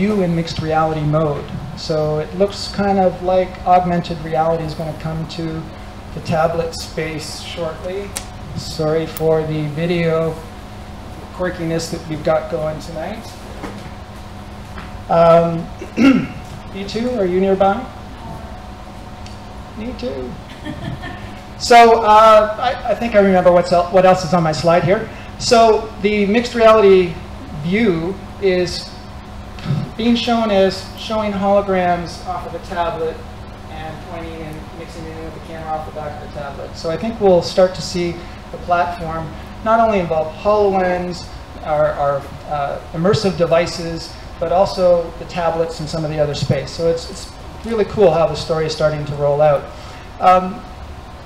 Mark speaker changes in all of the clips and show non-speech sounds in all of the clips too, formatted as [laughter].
Speaker 1: view in mixed reality mode. So it looks kind of like augmented reality is going to come to the tablet space shortly. Sorry for the video quirkiness that we've got going tonight. Um, [clears throat] E2, are you nearby? Me too. [laughs] So uh, I, I, think I remember what's el what else is on my slide here. So the mixed reality view is being shown as showing holograms off of a tablet and pointing and mixing it in with the camera off the back of the tablet. So I think we'll start to see the platform not only involve HoloLens, our, our uh, immersive devices, but also the tablets and some of the other space. So it's, it's really cool how the story is starting to roll out. Um,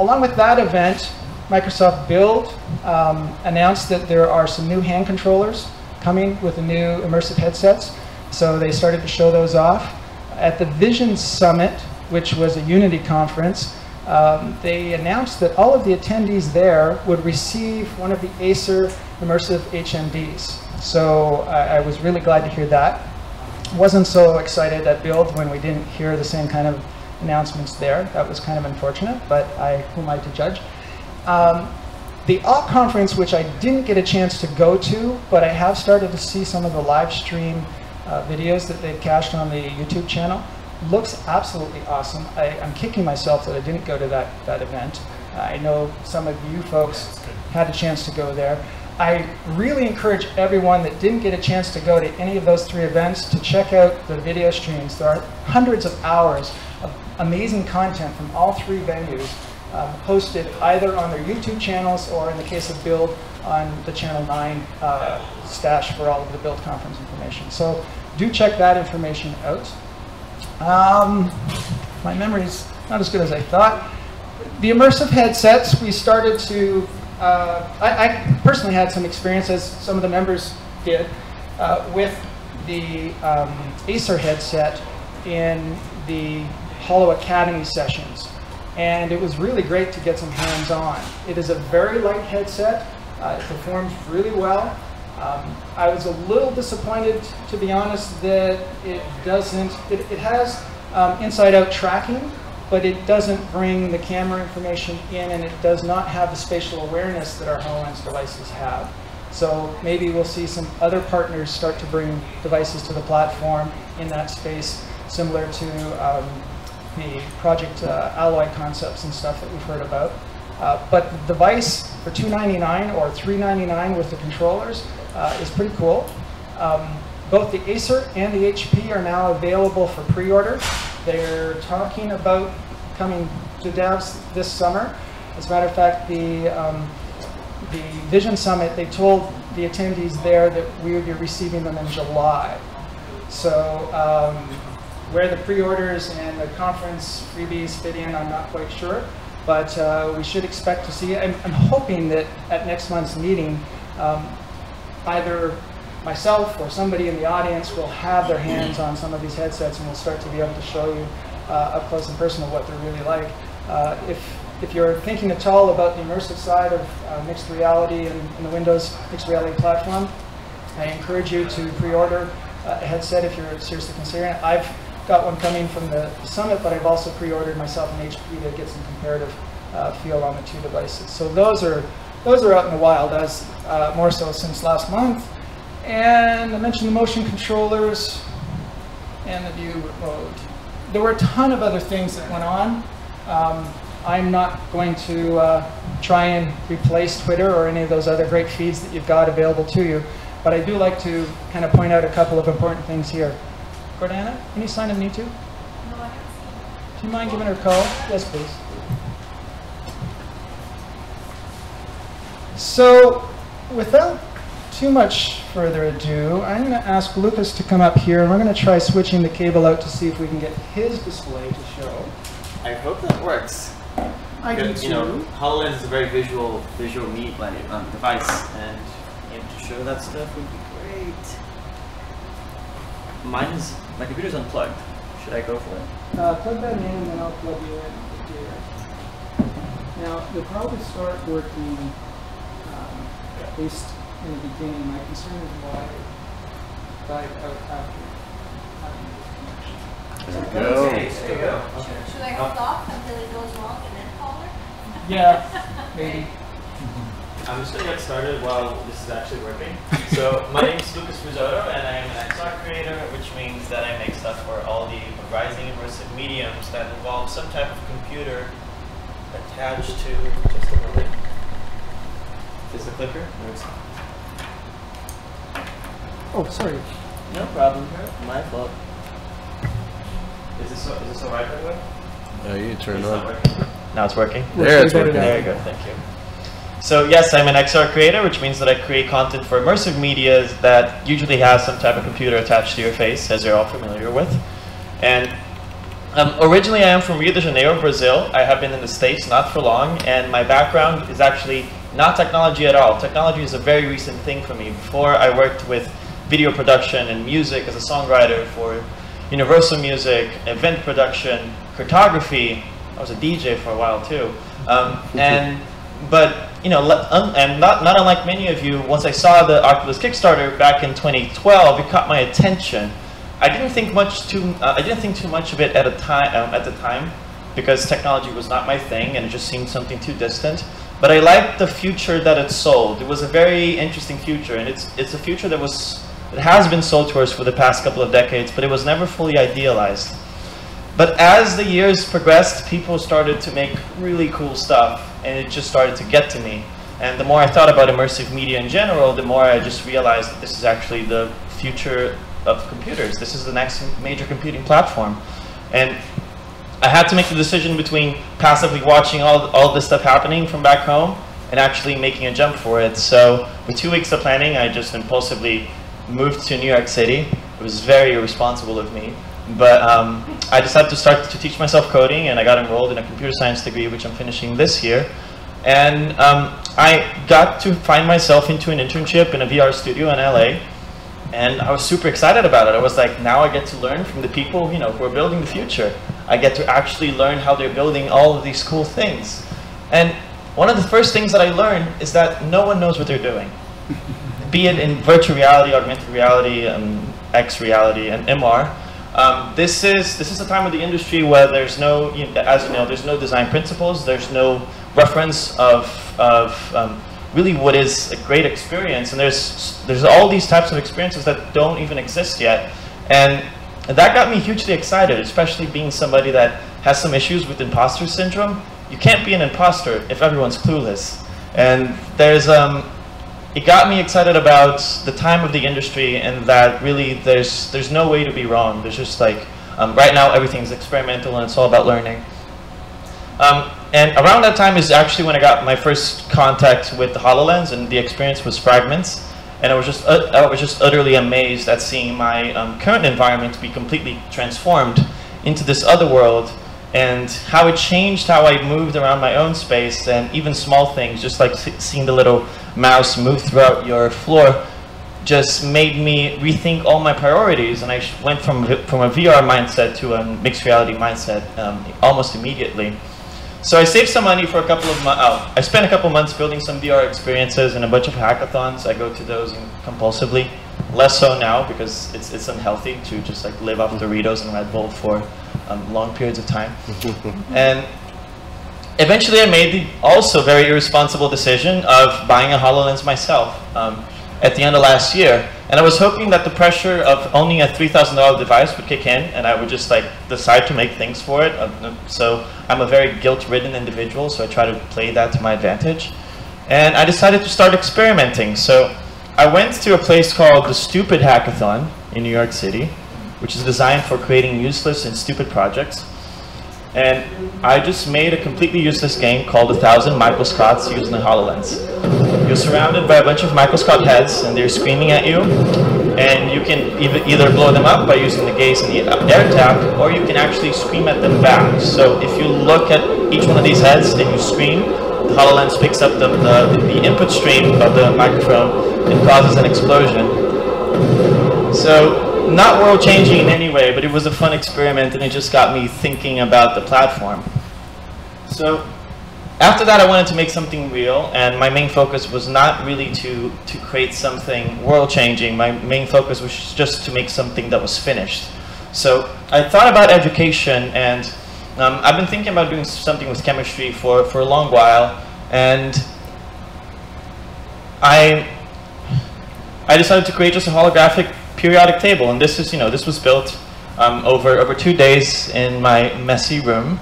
Speaker 1: along with that event, Microsoft Build um, announced that there are some new hand controllers coming with the new immersive headsets. So they started to show those off. At the Vision Summit, which was a Unity conference, um, they announced that all of the attendees there would receive one of the Acer immersive HMDs. So I, I was really glad to hear that. Wasn't so excited at Build when we didn't hear the same kind of announcements there. That was kind of unfortunate, but I, who am I to judge? Um, the AWK conference, which I didn't get a chance to go to, but I have started to see some of the live stream uh, videos that they've cached on the YouTube channel, looks absolutely awesome. I, am kicking myself that I didn't go to that, that event. I know some of you folks had a chance to go there. I really encourage everyone that didn't get a chance to go to any of those three events to check out the video streams. There are hundreds of hours of amazing content from all three venues um, posted either on their YouTube channels or in the case of Build on the Channel 9 uh, stash for all of the Build conference information. So do check that information out. Um, my memory's not as good as I thought. The immersive headsets, we started to, uh, I, I, personally had some experience, as some of the members did, uh, with the um, Acer headset in the Holo Academy sessions. And it was really great to get some hands-on. It is a very light headset. Uh, it performs really well. Um, I was a little disappointed, to be honest, that it doesn't, it, it has um, inside-out tracking, but it doesn't bring the camera information in and it does not have the spatial awareness that our HoloLens devices have. So maybe we'll see some other partners start to bring devices to the platform in that space, similar to um, the Project uh, Alloy concepts and stuff that we've heard about. Uh, but the device for 299 or 399 with the controllers uh, is pretty cool. Um, both the Acer and the HP are now available for pre-order. They're talking about coming to devs this summer. As a matter of fact, the, um, the Vision Summit, they told the attendees there that we would be receiving them in July. So um, where the pre-orders and the conference freebies fit in, I'm not quite sure. But uh, we should expect to see, I'm, I'm, hoping that at next month's meeting, um, either myself or somebody in the audience will have their hands on some of these headsets and we'll start to be able to show you uh, up close and personal what they're really like. Uh, if, if you're thinking at all about the immersive side of uh, mixed reality and, and, the Windows mixed reality platform, I encourage you to pre-order a headset if you're seriously considering it. I've got one coming from the, Summit, but I've also pre-ordered myself an HP to get some comparative uh, feel on the two devices. So those are those are out in the wild, as uh, more so since last month. And I mentioned the motion controllers and the view mode. There were a ton of other things that went on. Um, I'm not going to uh, try and replace Twitter or any of those other great feeds that you've got available to you, but I do like to kind of point out a couple of important things here. Gordana, any sign of me too? No, I haven't Do you mind giving her a call? Yes, please. So, without too much further ado, I'm going to ask Lucas to come up here, and we're going to try switching the cable out to see if we can get his display to show.
Speaker 2: I hope that works.
Speaker 1: I do too.
Speaker 2: You know, HoloLens is a very visual, visual meet like, um, device, and able to show that stuff would be great. Mine's, my computer's unplugged. Should I go for
Speaker 1: it? Uh, plug that in, and then I'll plug you in. Now, you'll probably start working um, at least in the beginning. My concern is why it died out after.
Speaker 3: go.
Speaker 2: Okay, there you go.
Speaker 4: Should, should I hold off until it goes wrong and then call her?
Speaker 1: Yeah, [laughs] maybe.
Speaker 5: I'm just gonna get started while this is actually working. So my name is Lucas Rizzotto, and I am an XR creator, which means that I make stuff for all the rising immersive mediums that involve some type of computer attached to just a moment. Is the clicker? No, it's not.
Speaker 1: Oh, sorry.
Speaker 5: No problem. My fault. Is this is this alright by the way?
Speaker 3: Uh, you turn
Speaker 5: it
Speaker 3: on.
Speaker 5: Now it's working.
Speaker 3: There, it's working.
Speaker 5: There you go, thank you. So yes, I'm an XR creator, which means that I create content for immersive media that usually has some type of computer attached to your face, as you're all familiar with. And um, originally I am from Rio de Janeiro, Brazil. I have been in the States not for long, and my background is actually not technology at all. Technology is a very recent thing for me. Before I worked with video production and music as a songwriter for Universal Music, event production, cartography. I was a DJ for a while too. Um, and but you know, le- and not not unlike many of you, once I saw the Oculus Kickstarter back in 2012, it caught my attention. I didn't think much too. Uh, I didn't think too much of it at a time um, at the time, because technology was not my thing, and it just seemed something too distant. But I liked the future that it sold. It was a very interesting future, and it's it's a future that was it has been sold to us for the past couple of decades, but it was never fully idealized. But as the years progressed, people started to make really cool stuff, and it just started to get to me. And the more I thought about immersive media in general, the more I just realized that this is actually the future of computers. This is the next major computing platform. And I had to make the decision between passively watching all, all this stuff happening from back home and actually making a jump for it. So with two weeks of planning, I just impulsively moved to New York City. It was very irresponsible of me. But um, I decided to start to teach myself coding, and I got enrolled in a computer science degree, which I'm finishing this year. And um, I got to find myself into an internship in a VR studio in LA, and I was super excited about it. I was like, now I get to learn from the people, you know, who are building the future. I get to actually learn how they're building all of these cool things. And one of the first things that I learned is that no one knows what they're doing. [laughs] Be it in virtual reality, augmented reality, um, X reality, and MR. Um, this is this is a time of the industry where there's no, you know, as you know, there's no design principles. There's no reference of of um, really what is a great experience, and there's there's all these types of experiences that don't even exist yet, and that got me hugely excited, especially being somebody that has some issues with imposter syndrome. You can't be an imposter if everyone's clueless, and there's um, it got me excited about the time of the industry and that really there's there's no way to be wrong. There's just like um, right now everything's experimental and it's all about learning. Um, and around that time is actually when I got my first contact with the Hololens, and the experience was Fragments. And I was just uh, I was just utterly amazed at seeing my um, current environment be completely transformed into this other world, and how it changed how I moved around my own space, and even small things, just like seeing the little mouse move throughout your floor, just made me rethink all my priorities. And I went from from a VR mindset to a mixed reality mindset um, almost immediately. So I saved some money for a couple of months. Oh, I spent a couple months building some VR experiences and a bunch of hackathons. I go to those compulsively. Less so now because it's it's unhealthy to just like live off Doritos and Red Bull for um, long periods of time. and eventually, I made the also very irresponsible decision of buying a Hololens myself um, at the end of last year. And I was hoping that the pressure of owning a $3,000 device would kick in and I would just like decide to make things for it. Uh, So I'm a very guilt-ridden individual, so I try to play that to my advantage. And I decided to start experimenting. So I went to a place called the Stupid Hackathon in New York City, which is designed for creating useless and stupid projects. And I just made a completely useless game called A Thousand Michael Scotts using the HoloLens. You're surrounded by a bunch of Michael Scott heads, and they're screaming at you. And you can either, blow them up by using the gaze and the air tap, or you can actually scream at them back. So if you look at each one of these heads and you scream, the HoloLens picks up the, the, the input stream of the microphone and causes an explosion. So not world changing in any way, but it was a fun experiment and it just got me thinking about the platform. So after that, I wanted to make something real, and my main focus was not really to, to create something world changing. My main focus was just to make something that was finished. So I thought about education, and um, I've been thinking about doing something with chemistry for, for a long while, and I I decided to create just a holographic periodic table, and this is you know this was built um, over over two days in my messy room,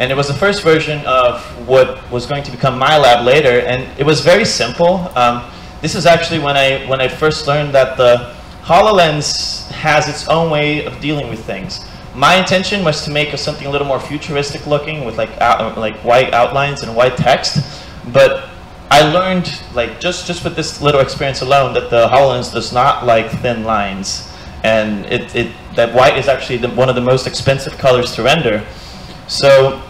Speaker 5: and it was the first version of what was going to become my lab later, and it was very simple. Um, this is actually when I when I first learned that the HoloLens has its own way of dealing with things. My intention was to make something a little more futuristic looking with like out, like white outlines and white text, but I learned like just just with this little experience alone that the HoloLens does not like thin lines, and it, it that white is actually the, one of the most expensive colors to render. So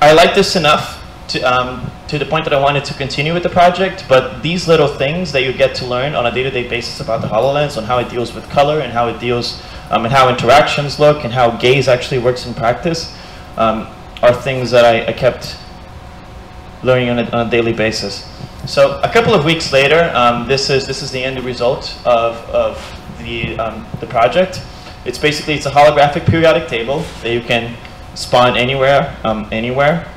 Speaker 5: I like this enough to um, to the point that I wanted to continue with the project, but these little things that you get to learn on a day-to-day basis about the HoloLens, on how it deals with color and how it deals, um, and how interactions look and how gaze actually works in practice, um, are things that I, I kept learning on a, on a, daily basis. So a couple of weeks later, um, this is this is the end result of, of the, um, the project. It's basically, it's a holographic periodic table that you can spawn anywhere, um, anywhere.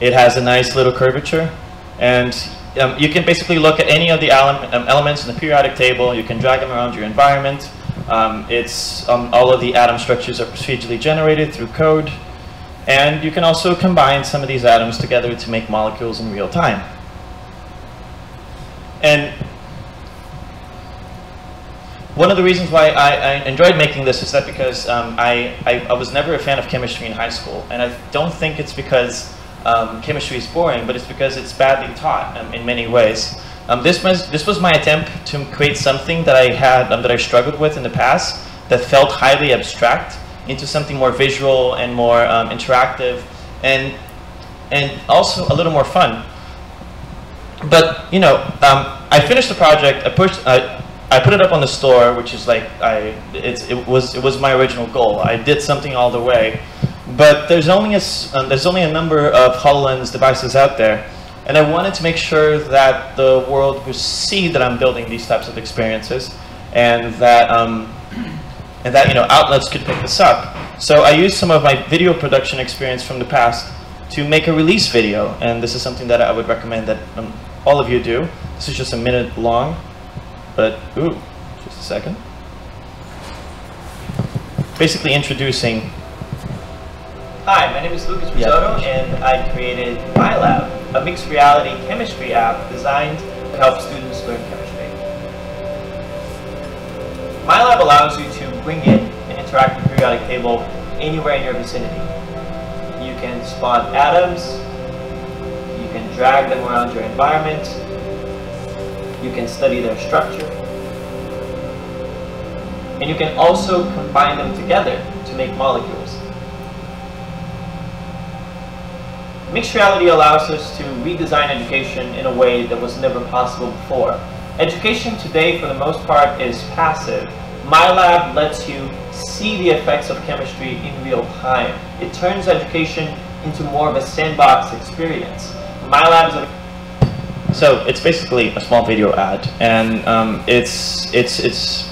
Speaker 5: It has a nice little curvature. And um, you can basically look at any of the ele um, elements in the periodic table. You can drag them around your environment. Um, it's all of the atom structures are procedurally generated through code. And you can also combine some of these atoms together to make molecules in real time. And one of the reasons why I, I, enjoyed making this is that because um, I, I, I, was never a fan of chemistry in high school. And I don't think it's because um, chemistry is boring, but it's because it's badly taught um, in many ways. Um, this, was, this was my attempt to create something that I had, um, that I struggled with in the past that felt highly abstract into something more visual and more um, interactive and, and also a little more fun. But, you know, I finished the project, I pushed, uh, I put it up on the store, which is like I it's it was it was my original goal. I did something all the way, but there's only a um, there's only a number of Hololens devices out there, and I wanted to make sure that the world would see that I'm building these types of experiences, and that um, and that you know outlets could pick this up. So I used some of my video production experience from the past to make a release video, and this is something that I would recommend that um, all of you do. This is just a minute long. But, ooh, just a second. Basically introducing, hi, my name is Lucas Rizzotto, and I created MyLab, a mixed reality chemistry app designed to help students learn chemistry. MyLab allows you to bring in an interactive periodic table anywhere in your vicinity. You can spawn atoms, you can drag them around your environment, you can study their structure. And you can also combine them together to make molecules. Mixed reality allows us to redesign education in a way that was never possible before. Education today, for the most part, is passive. MyLab lets you see the effects of chemistry in real time. It turns education into more of a sandbox experience. MyLab is a so it's basically a small video ad, and um, it's it's it's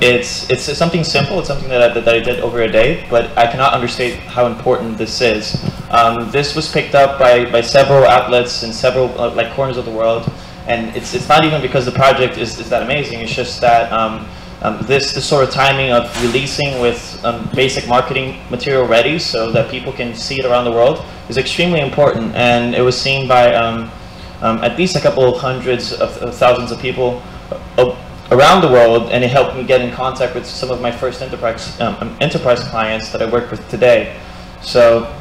Speaker 5: it's it's something simple. It's something that I, that I did over a day, but I cannot understate how important this is. Um, this was picked up by by several outlets in several uh, like corners of the world, and it's it's not even because the project is is that amazing. It's just that. Um, um, this, this sort of timing of releasing with um, basic marketing material ready so that people can see it around the world is extremely important and it was seen by um, um, at least a couple of hundreds of, of thousands of people uh, around the world, and it helped me get in contact with some of my first enterprise um, um enterprise clients that I work with today. So.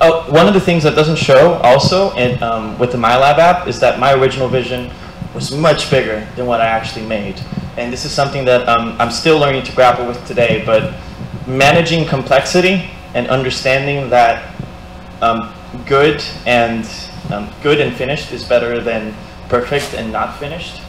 Speaker 5: Oh, one of the things that doesn't show also in, with the MyLab app is that my original vision was much bigger than what I actually made. And this is something that um, I'm still learning to grapple with today, but managing complexity and understanding that um, good and um, good and finished is better than perfect and not finished.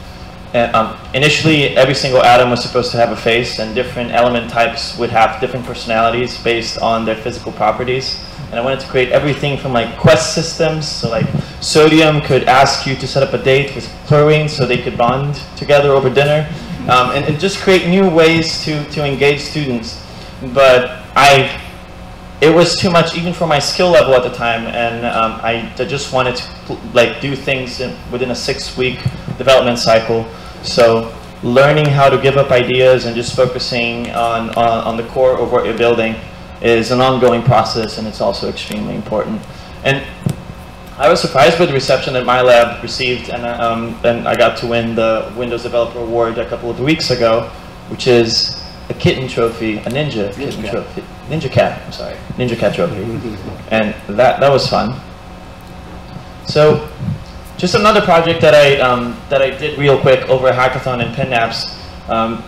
Speaker 5: And, um, initially, every single atom was supposed to have a face, and different element types would have different personalities based on their physical properties. And I wanted to create everything from like quest systems, so like sodium could ask you to set up a date with chlorine so they could bond together over dinner. Um, and, and just create new ways to, to engage students. But I, it was too much even for my skill level at the time, and um, I, I just wanted to like do things in, within a six-week development cycle. So learning how to give up ideas and just focusing on, on, on the core of what you're building is an ongoing process, and it's also extremely important. And I was surprised by the reception that my lab received, and, um, and I got to win the Windows Developer Award a couple of weeks ago, which is a kitten trophy, a ninja,
Speaker 3: Ninja
Speaker 5: kitten
Speaker 3: cat.
Speaker 5: trophy, ninja cat. I'm sorry, ninja cat trophy, and that that was fun. So, just another project that I um, that I did real quick over a hackathon in PinNaps. Um,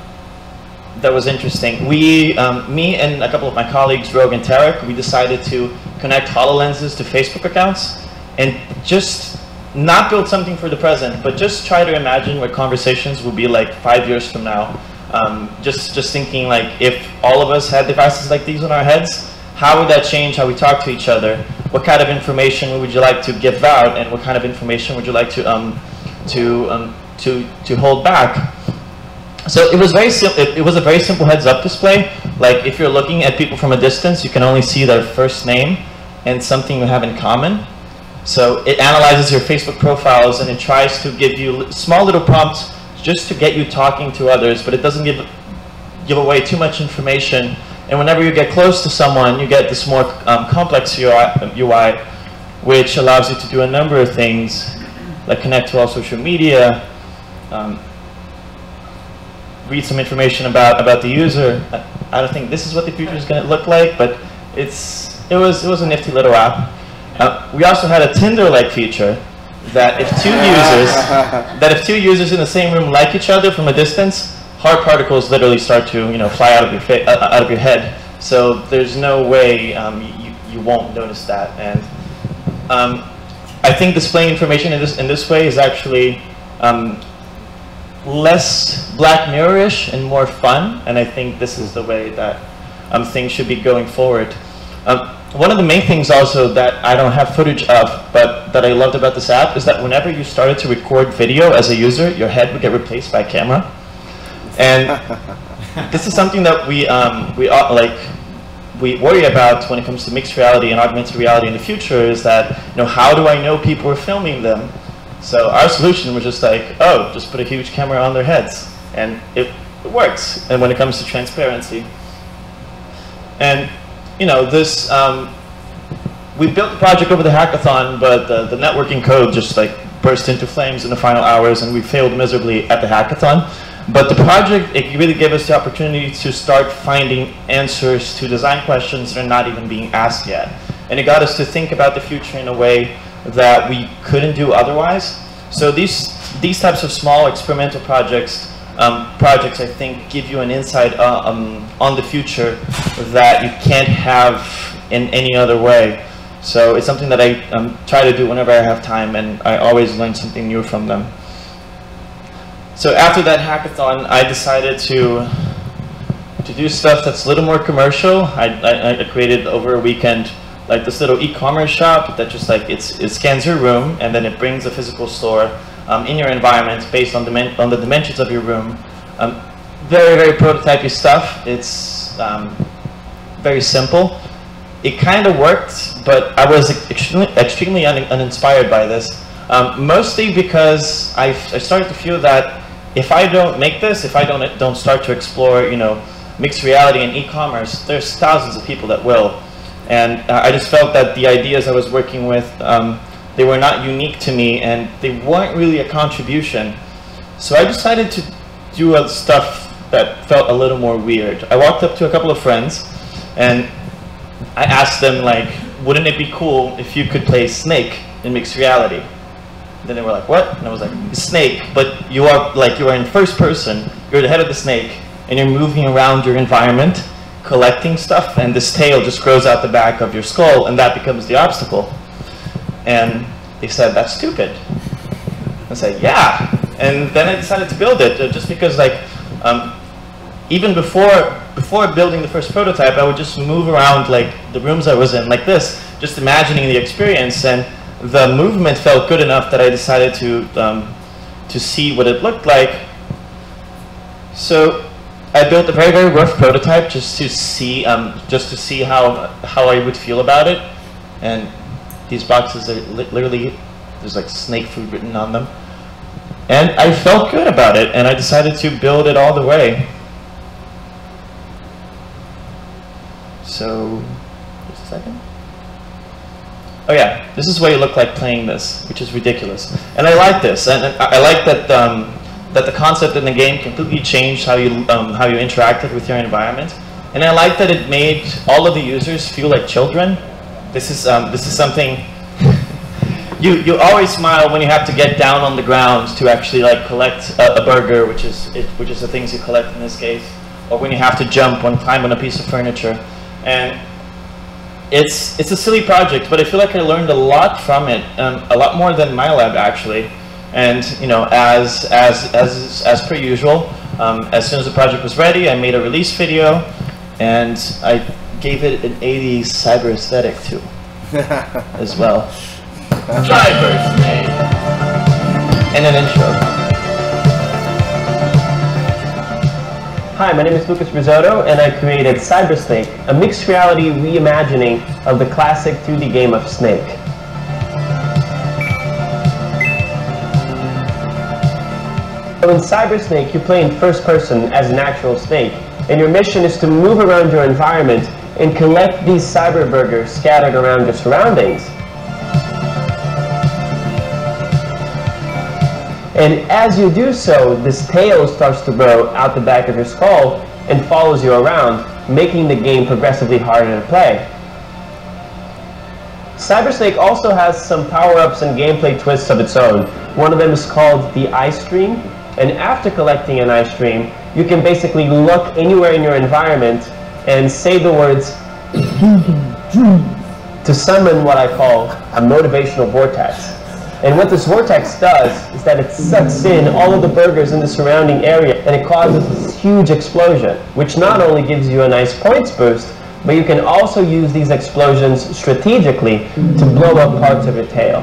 Speaker 5: that was interesting. We, um, me and a couple of my colleagues, Rogue and Tarek, we decided to connect HoloLenses to Facebook accounts and just not build something for the present, but just try to imagine what conversations will be like five years from now. Um, just, just thinking like if all of us had devices like these on our heads, how would that change how we talk to each other? What kind of information would you like to give out, and what kind of information would you like to um, to um, to to hold back? So it was very sim- it, it was a very simple heads up display. Like if you're looking at people from a distance, you can only see their first name and something you have in common. So it analyzes your Facebook profiles and it tries to give you small little prompts just to get you talking to others, but it doesn't give give away too much information. And whenever you get close to someone, you get this more um, complex UI, UI, which allows you to do a number of things, like connect to all social media, um, read some information about about the user. I, I don't think this is what the future is going to look like, but it's it was it was a nifty little app. Uh, we also had a Tinder-like feature that if two [laughs] users that if two users in the same room like each other from a distance, hard particles literally start to you know fly out of your fa- uh, out of your head. So there's no way um, you you won't notice that. And um, I think displaying information in this in this way is actually um, less Black Mirror-ish and more fun. And I think this is the way that um, things should be going forward. One of the main things also that I don't have footage of, but that I loved about this app is that whenever you started to record video as a user, your head would get replaced by a camera. And [laughs] this is something that we um, we uh, like we worry about when it comes to mixed reality and augmented reality in the future is that you know how do I know people are filming them? So our solution was just like, oh, just put a huge camera on their heads, and it, it works. And when it comes to transparency, and you know this, um, we built the project over the hackathon, but the, the networking code just like burst into flames in the final hours, and we failed miserably at the hackathon. But the project, it really gave us the opportunity to start finding answers to design questions that are not even being asked yet. And it got us to think about the future in a way that we couldn't do otherwise. So these, these types of small experimental projects, um, projects I think give you an insight uh, um, on the future that you can't have in any other way. So it's something that I um, try to do whenever I have time and I always learn something new from them. So after that hackathon, I decided to to do stuff that's a little more commercial. I, I, I created over a weekend like this little e-commerce shop that just like it's, it scans your room and then it brings a physical store um, in your environment based on, on the dimensions of your room. Um, very, very prototypey stuff. It's um, very simple. It kind of worked, but I was extremely, extremely un uninspired by this. Um, mostly because I, I started to feel that if I don't make this, if I don't, don't start to explore, you know, mixed reality and e-commerce, there's thousands of people that will. And uh, I just felt that the ideas I was working with, um, they were not unique to me and they weren't really a contribution. So I decided to do stuff that felt a little more weird. I walked up to a couple of friends and I asked them like, wouldn't it be cool if you could play Snake in mixed reality? Then they were like, what? And I was like, snake, but you are like, you are in first person, you're the head of the snake, and you're moving around your environment, collecting stuff, and this tail just grows out the back of your skull, and that becomes the obstacle. And they said, that's stupid. I said, yeah. And then I decided to build it, uh, just because like, um, even before before building the first prototype, I would just move around like the rooms I was in, like this, just imagining the experience, and the movement felt good enough that I decided to um, to see what it looked like. So I built a very very rough prototype just to see um, just to see how how I would feel about it, and these boxes are li literally there's like snake food written on them, and I felt good about it, and I decided to build it all the way. So, just a second. Oh yeah, this is what it looked like playing this, which is ridiculous. And I like this, and I, I like that um, that the concept in the game completely changed how you um, how you interacted with your environment. And I like that it made all of the users feel like children. This is um, this is something you you always smile when you have to get down on the ground to actually like collect a, a burger, which is it, which is the things you collect in this case, or when you have to jump and climb on a piece of furniture. And it's it's a silly project, but I feel like I learned a lot from it, um, a lot more than my lab actually. And you know, as as as as per usual, um, as soon as the project was ready, I made a release video, and I gave it an 80s cyber aesthetic too, [laughs] as well. Driver's name and an intro.
Speaker 3: Hi, my name is Lucas Rizzotto, and I created Cyber Snake, a mixed reality reimagining of the classic 2D game of Snake. So in Cybersnake, you play in first person as an actual snake, and your mission is to move around your environment and collect these cyber burgers scattered around your surroundings. And as you do so, this tail starts to grow out the back of your skull and follows you around, making the game progressively harder to play. Cyber Snake also has some power-ups and gameplay twists of its own. One of them is called the Eye Stream, and after collecting an Eye Stream, you can basically look anywhere in your environment and say the words to summon what I call a motivational vortex. And what this vortex does is that it sucks in all of the burgers in the surrounding area and it causes this huge explosion, which not only gives you a nice points boost, but you can also use these explosions strategically to blow up parts of your tail.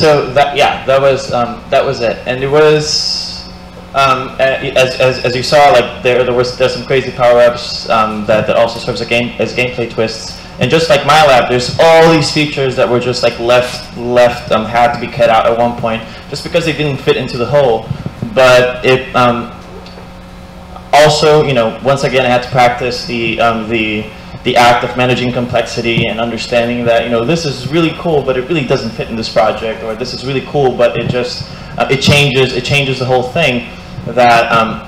Speaker 5: So that yeah, that was um, that was it, and it was um, as, as, as you saw, like there there was there's some crazy power ups um, that that also serves a game as gameplay twists, and just like my lab, there's all these features that were just like left left um, had to be cut out at one point just because they didn't fit into the hole, but it um, also you know once again I had to practice the um, the the act of managing complexity and understanding that you know this is really cool but it really doesn't fit in this project or this is really cool but it just uh, it changes it changes the whole thing that um,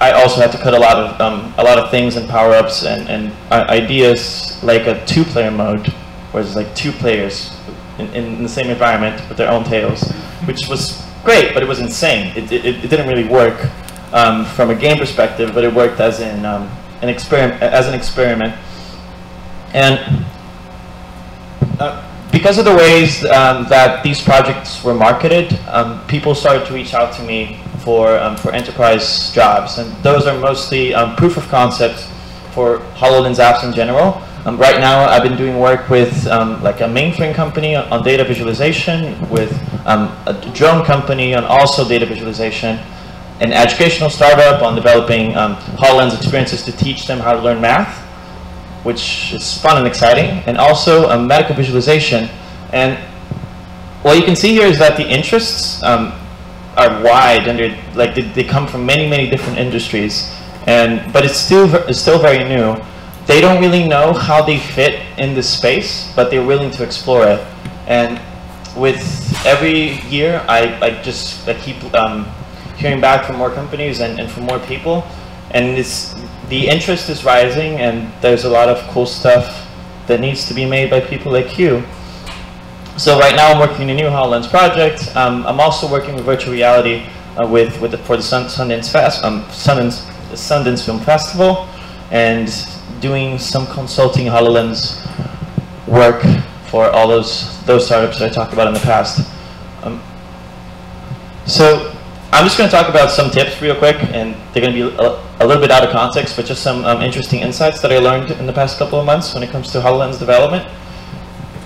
Speaker 5: I also had to cut a lot of um, a lot of things and power-ups and, and uh, ideas like a two-player mode where it's like two players in, in, the same environment with their own tails which was great but it was insane. It, it, it didn't really work um, from a game perspective but it worked as in um, an experiment as an experiment and uh, because of the ways um, that these projects were marketed, um, people started to reach out to me for, um, for enterprise jobs. And those are mostly um, proof of concepts for HoloLens apps in general. Um, right now, I've been doing work with um, like a mainframe company on, data visualization, with a drone company on also data visualization, an educational startup on developing HoloLens experiences to teach them how to learn math, which is fun and exciting, and also a medical visualization. And what you can see here is that the interests um, are wide, and like they, they, come from many, many different industries. And but it's still it's still very new. They don't really know how they fit in this space, but they're willing to explore it. And with every year, I, I just I keep um, hearing back from more companies and, and from more people, and it's the interest is rising and there's a lot of cool stuff that needs to be made by people like you. So right now I'm working in a new HoloLens project. Um, I'm also working with virtual reality uh, with, with the, for the Sun, Sundance, Fest, um, Sundance, Sundance Film Festival and doing some consulting HoloLens work for all those, those startups that I talked about in the past. Um, so I'm just going to talk about some tips real quick, and they're going to be a, a little bit out of context, but just some um, interesting insights that I learned in the past couple of months when it comes to HoloLens development.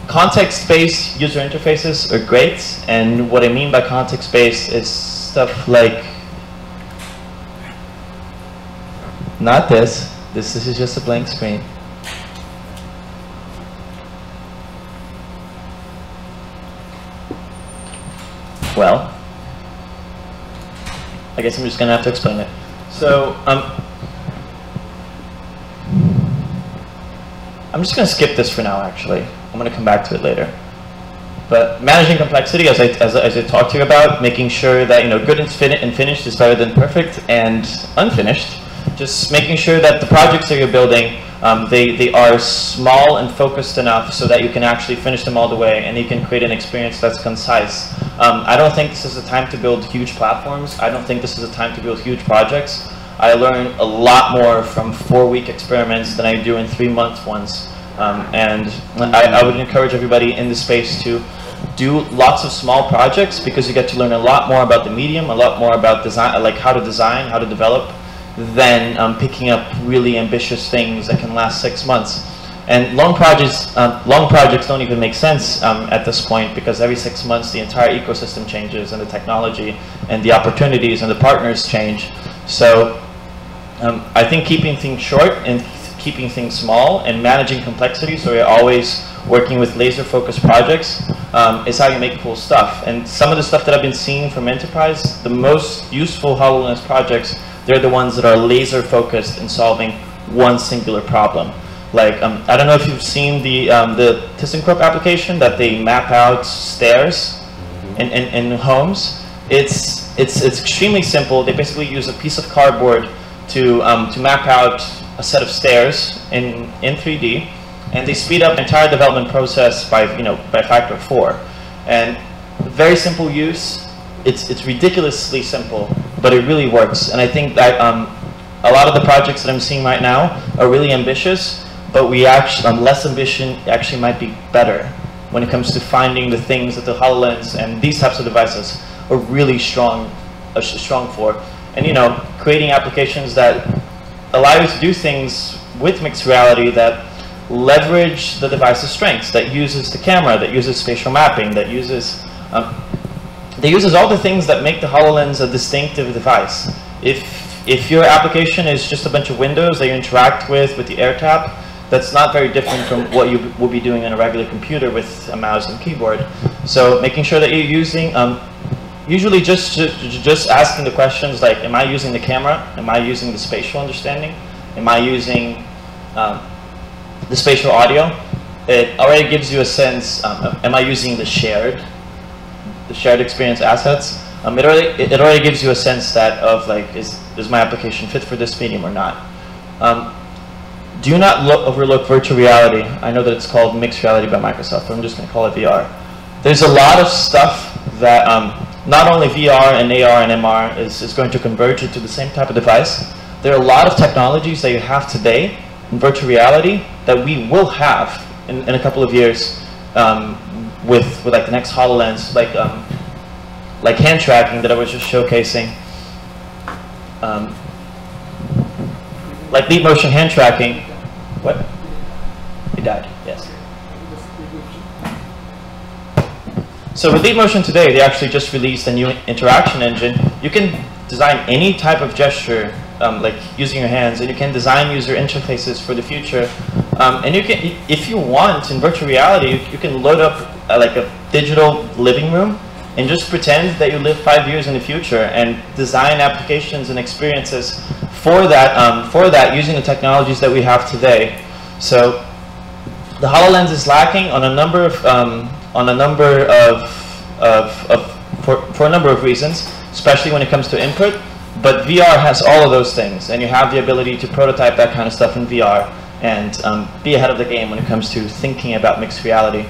Speaker 5: Context-based user interfaces are great, and what I mean by context-based is stuff like, not this, this, this is just a blank screen. Well, I guess I'm just going to have to explain it. So, um, I'm just going to skip this for now, actually. I'm going to come back to it later. But managing complexity, as I, as, as I talked to you about, making sure that you know good and, fin and finished is better than perfect and unfinished. Just making sure that the projects that you're building, um, they, they are small and focused enough so that you can actually finish them all the way and you can create an experience that's concise. Um, I don't think this is a time to build huge platforms. I don't think this is a time to build huge projects. I learn a lot more from four-week experiments than I do in three-month ones. Um, and I, I would encourage everybody in the space to do lots of small projects because you get to learn a lot more about the medium, a lot more about design, like how to design, how to develop, than um, picking up really ambitious things that can last six months. And long projects, um, long projects don't even make sense um, at this point because every six months the entire ecosystem changes and the technology and the opportunities and the partners change. So um, I think keeping things short and keeping things small and managing complexity so you're always working with laser focused projects um, is how you make cool stuff. And some of the stuff that I've been seeing from enterprise, the most useful HoloLens projects they're the ones that are laser focused in solving one singular problem. Like, um, I don't know if you've seen the, um, the ThyssenKrupp application that they map out stairs in, in, in homes. It's, it's, it's extremely simple. They basically use a piece of cardboard to, um, to map out a set of stairs in, in 3D, and they speed up the entire development process by, you know, by a factor of four. And very simple use, it's, it's ridiculously simple, but it really works. And I think that um, a lot of the projects that I'm seeing right now are really ambitious, but we actually, um, less ambition actually might be better when it comes to finding the things that the HoloLens and these types of devices are really strong, uh, strong for. And you know, creating applications that allow you to do things with mixed reality that leverage the device's strengths, that uses the camera, that uses spatial mapping, that uses um, that uses all the things that make the HoloLens a distinctive device. If if your application is just a bunch of windows that you interact with with the AirTap, that's not very different from what you will be doing on a regular computer with a mouse and keyboard. So making sure that you're using, um, usually just, just asking the questions like, am I using the camera? Am I using the spatial understanding? Am I using um, the spatial audio? It already gives you a sense, um, am I using the shared the shared experience assets, um, it, already, it already gives you a sense that of like, is, is my application fit for this medium or not? Do not look, overlook virtual reality. I know that it's called mixed reality by Microsoft, but I'm just going to call it VR. There's a lot of stuff that um, not only VR and AR and MR is, is going to converge into the same type of device. There are a lot of technologies that you have today in virtual reality that we will have in, in a couple of years um, with, with like the next HoloLens, like, um, like hand tracking that I was just showcasing. Um, like leap motion hand tracking. What? He died, yes. So with Leap Motion today, they actually just released a new interaction engine. You can design any type of gesture, um, like using your hands, and you can design user interfaces for the future. Um, and you can, if you want, in virtual reality, you, you can load up uh, like a digital living room and just pretend that you live five years in the future and design applications and experiences for that, um, for that using the technologies that we have today. So the HoloLens is lacking on a number of, um, on a number of, of, of for, for a number of reasons, especially when it comes to input. But VR has all of those things, and you have the ability to prototype that kind of stuff in VR and um, be ahead of the game when it comes to thinking about mixed reality.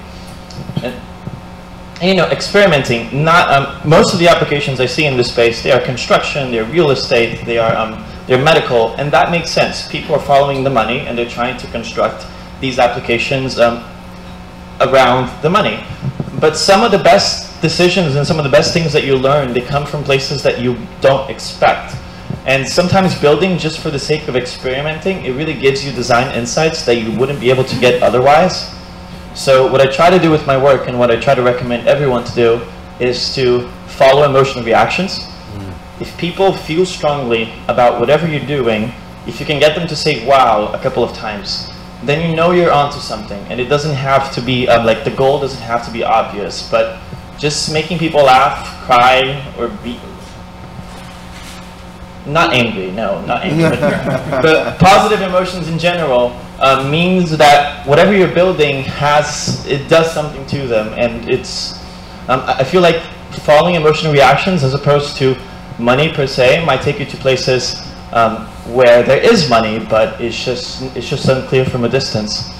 Speaker 5: You know, experimenting. Not um, most of the applications I see in this space, they are construction, they're real estate, they are um, they're medical, and that makes sense. People are following the money, and they're trying to construct these applications um, around the money. But some of the best decisions and some of the best things that you learn, they come from places that you don't expect. And sometimes building just for the sake of experimenting, it really gives you design insights that you wouldn't be able to get otherwise. So what I try to do with my work and what I try to recommend everyone to do is to follow emotional reactions. Mm. If people feel strongly about whatever you're doing, if you can get them to say wow a couple of times, then you know you're onto something. And it doesn't have to be, uh, like the goal doesn't have to be obvious, but just making people laugh, cry, or be, not angry, no, not angry, but, [laughs] but positive emotions in general uh, means that whatever you're building has, it does something to them. And it's, um, I feel like following emotional reactions as opposed to money per se might take you to places um, where there is money, but it's just, it's just unclear from a distance.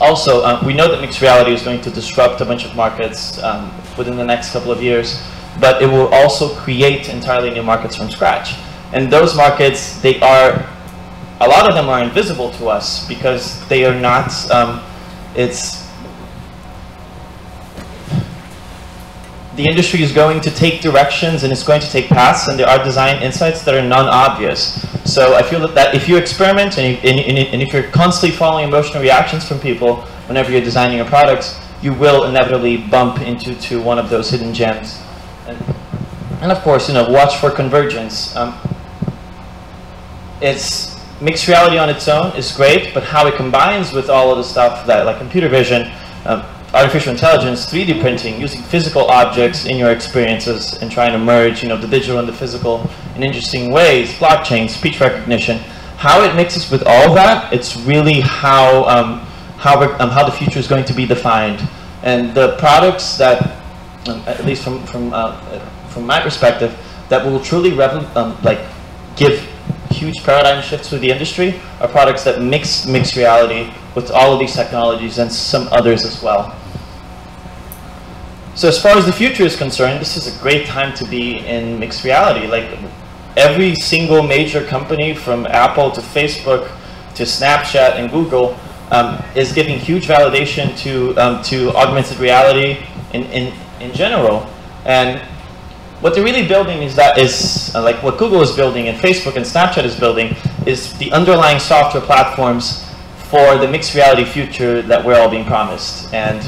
Speaker 5: Also, uh, we know that mixed reality is going to disrupt a bunch of markets um, within the next couple of years, but it will also create entirely new markets from scratch. And those markets, they are a lot of them are invisible to us because they are not, um, it's, the industry is going to take directions and it's going to take paths and there are design insights that are non-obvious. So I feel that, that if you experiment and, you, and, and, if you're constantly following emotional reactions from people whenever you're designing your products, you will inevitably bump into to one of those hidden gems. And, and of course, you know, watch for convergence. Um, it's mixed reality on its own is great, but how it combines with all of the stuff that, like computer vision, um, artificial intelligence, 3D printing, using physical objects in your experiences and trying to merge, you know, the digital and the physical in interesting ways, blockchain, speech recognition, how it mixes with all that, it's really how, um, how, um, how the future is going to be defined. And the products that, um, at least from, from, uh, from my perspective, that will truly um, like give huge paradigm shifts with the industry are products that mix mixed reality with all of these technologies and some others as well. So as far as the future is concerned, this is a great time to be in mixed reality. Like every single major company from Apple to Facebook to Snapchat and Google um, is giving huge validation to, um, to augmented reality in, in, in general. And what they're really building is that is uh, like what Google is building and Facebook and Snapchat is building is the underlying software platforms for the mixed reality future that we're all being promised. And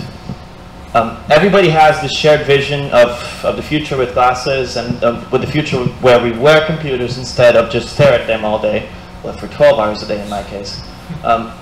Speaker 5: um, everybody has this shared vision of, of the future with glasses and um, with the future where we wear computers instead of just stare at them all day, well, for 12 hours a day in my case. Um,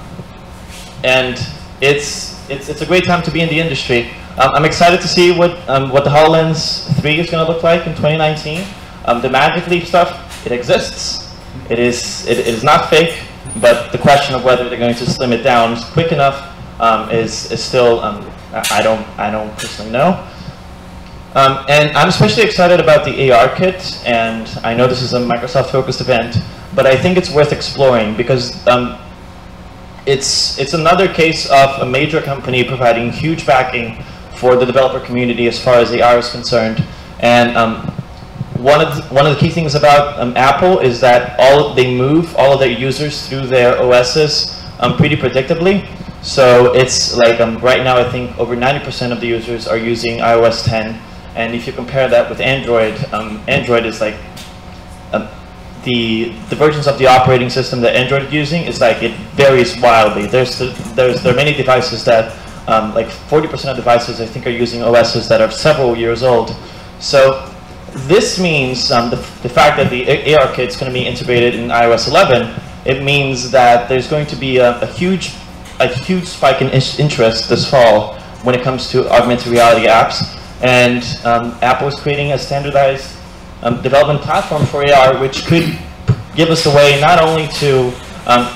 Speaker 5: and it's, it's, it's a great time to be in the industry. Um, I'm excited to see what, um, what the HoloLens 3 is going to look like in 2019. Um, the Magic Leap stuff, it exists. It is, it, it is not fake, but the question of whether they're going to slim it down quick enough um, is, is still, um, I, don't, I don't personally know. Um, and I'm especially excited about the ARKit, and I know this is a Microsoft-focused event, but I think it's worth exploring because it's, it's another case of a major company providing huge backing for the developer community as far as AR is concerned. And um, one of the, one of the key things about um, Apple is that all they move all of their users through their OSs um, pretty predictably. So it's like um, right now, I think over 90% of the users are using iOS 10. And if you compare that with Android, um, Android is like um, the the versions of the operating system that Android is using is like it varies wildly. There's the, there's there are many devices that um, like 40% of devices, I think, are using OSs that are several years old. So this means um, the, the, fact that the ARKit is going to be integrated in iOS 11, it means that there's going to be a, a huge, a huge spike in interest this fall when it comes to augmented reality apps. And um, Apple is creating a standardized um, development platform for AR, which could give us a way not only to um,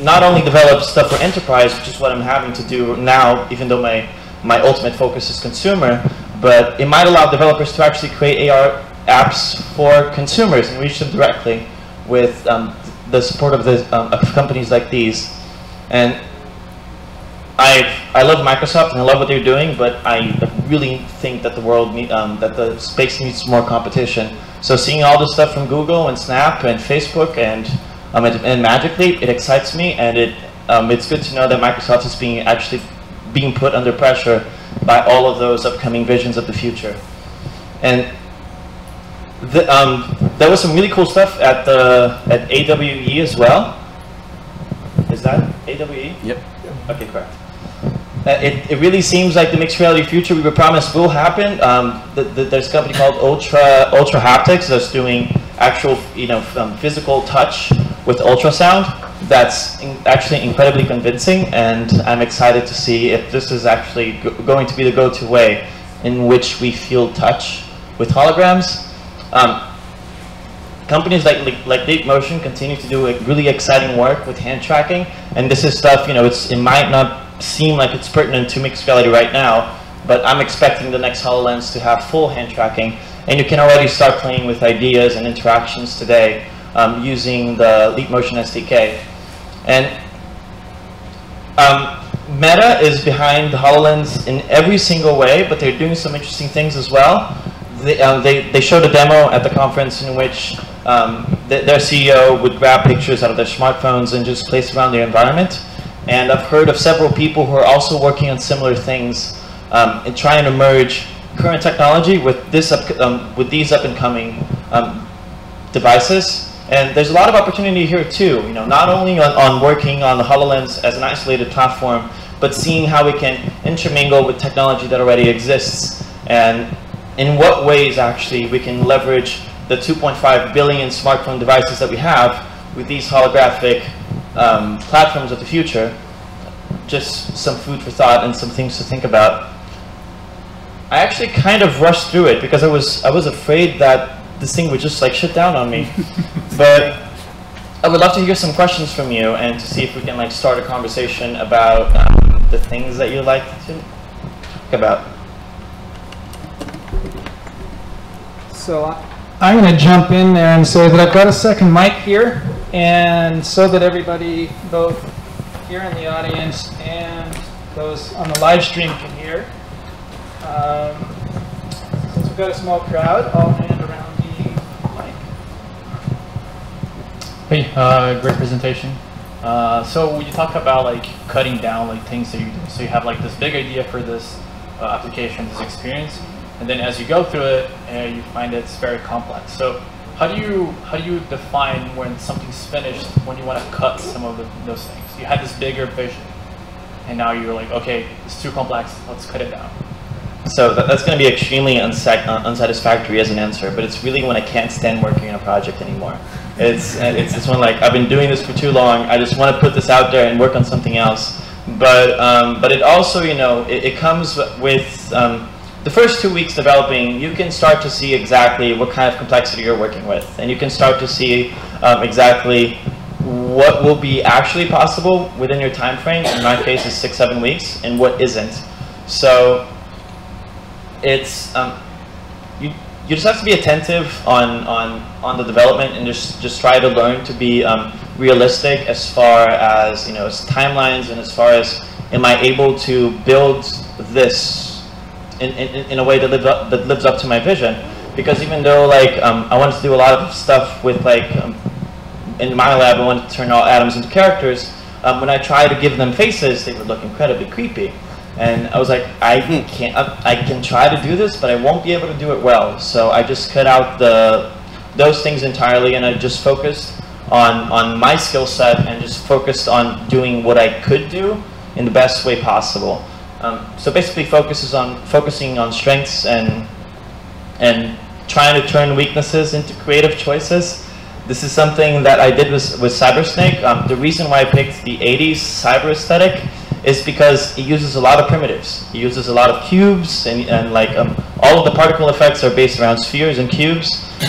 Speaker 5: not only develop stuff for enterprise, which is what I'm having to do now, even though my, my ultimate focus is consumer, but it might allow developers to actually create AR apps for consumers and reach them directly with um, the support of, the, um, of companies like these. And I, I love Microsoft and I love what they're doing, but I really think that the world need, um, that the space needs more competition. So seeing all this stuff from Google and Snap and Facebook and um, and, and Magic Leap, it excites me, and it um, it's good to know that Microsoft is being actually being put under pressure by all of those upcoming visions of the future. And the, um, there was some really cool stuff at the at AWE as well. Is that AWE?
Speaker 2: Yep.
Speaker 5: Okay, correct. Uh, it, it really seems like the mixed reality future we were promised will happen. Um, the, the, there's a company called Ultra Ultra Haptics that's doing actual, you know, um, physical touch with ultrasound. That's in, actually incredibly convincing, and I'm excited to see if this is actually go going to be the go-to way in which we feel touch with holograms. Um, companies like, like, like Leap Motion continue to do like, really exciting work with hand tracking, and this is stuff, you know, it's, it might not seem like it's pertinent to mixed reality right now, but I'm expecting the next HoloLens to have full hand tracking, and you can already start playing with ideas and interactions today um, using the Leap Motion SDK. And um, Meta is behind the HoloLens in every single way, but they're doing some interesting things as well. They, uh, they, they showed a demo at the conference in which um, th their CEO would grab pictures out of their smartphones and just place around their environment. And I've heard of several people who are also working on similar things um, and trying to merge current technology with this up, um, with these up and coming um, devices. And there's a lot of opportunity here too. You know, not only on, on working on the Hololens as an isolated platform, but seeing how we can intermingle with technology that already exists and in what ways actually we can leverage the 2.5 billion smartphone devices that we have with these holographic um, platforms of the future. Just some food for thought and some things to think about. I actually kind of rushed through it because I was I was afraid that this thing would just like shut down on me. [laughs] but I would love to hear some questions from you and to see if we can like start a conversation about um, the things that you like to talk about.
Speaker 1: So I- I'm going to jump in there and say that I've got a second mic here, and so that everybody, both here in the audience and those on the live stream can hear. Um, since we've got a small crowd, I'll hand around the mic.
Speaker 6: Hey, uh, great presentation. Uh, so you talk about like cutting down like things that you do. So you have like this big idea for this uh, application, this experience, and then as you go through it, uh, you find it's very complex. So how do you how do you define when something's finished when you want to cut some of the, those things? You had this bigger vision, and now you're like, okay, it's too complex. Let's cut it down.
Speaker 5: So that, that's going to be extremely unsat- uh, unsatisfactory as an answer, but it's really when I can't stand working on a project anymore. It's uh, it's this one like I've been doing this for too long. I just want to put this out there and work on something else. But um, but it also you know it, it comes with um, the first two weeks developing. You can start to see exactly what kind of complexity you're working with, and you can start to see um, exactly what will be actually possible within your time frame. In my case, is six seven weeks, and what isn't. So it's um, you just have to be attentive on on on the development and just just try to learn to be um, realistic as far as you know as timelines and as far as am I able to build this in, in, in a way that lives up that lives up to my vision? Because even though like um, I wanted to do a lot of stuff with like um, in my lab I wanted to turn all atoms into characters um, when I tried to give them faces they would look incredibly creepy and I was like, I can't, I, can try to do this, but I won't be able to do it well. So I just cut out the those things entirely, and I just focused on on my skill set and just focused on doing what I could do in the best way possible. Um, so basically, focuses on focusing on strengths and and trying to turn weaknesses into creative choices. This is something that I did with, with Cybersnake. Um, the reason why I picked the 80s cyber aesthetic is because it uses a lot of primitives. It uses a lot of cubes, and, and like um, all of the particle effects are based around spheres and cubes.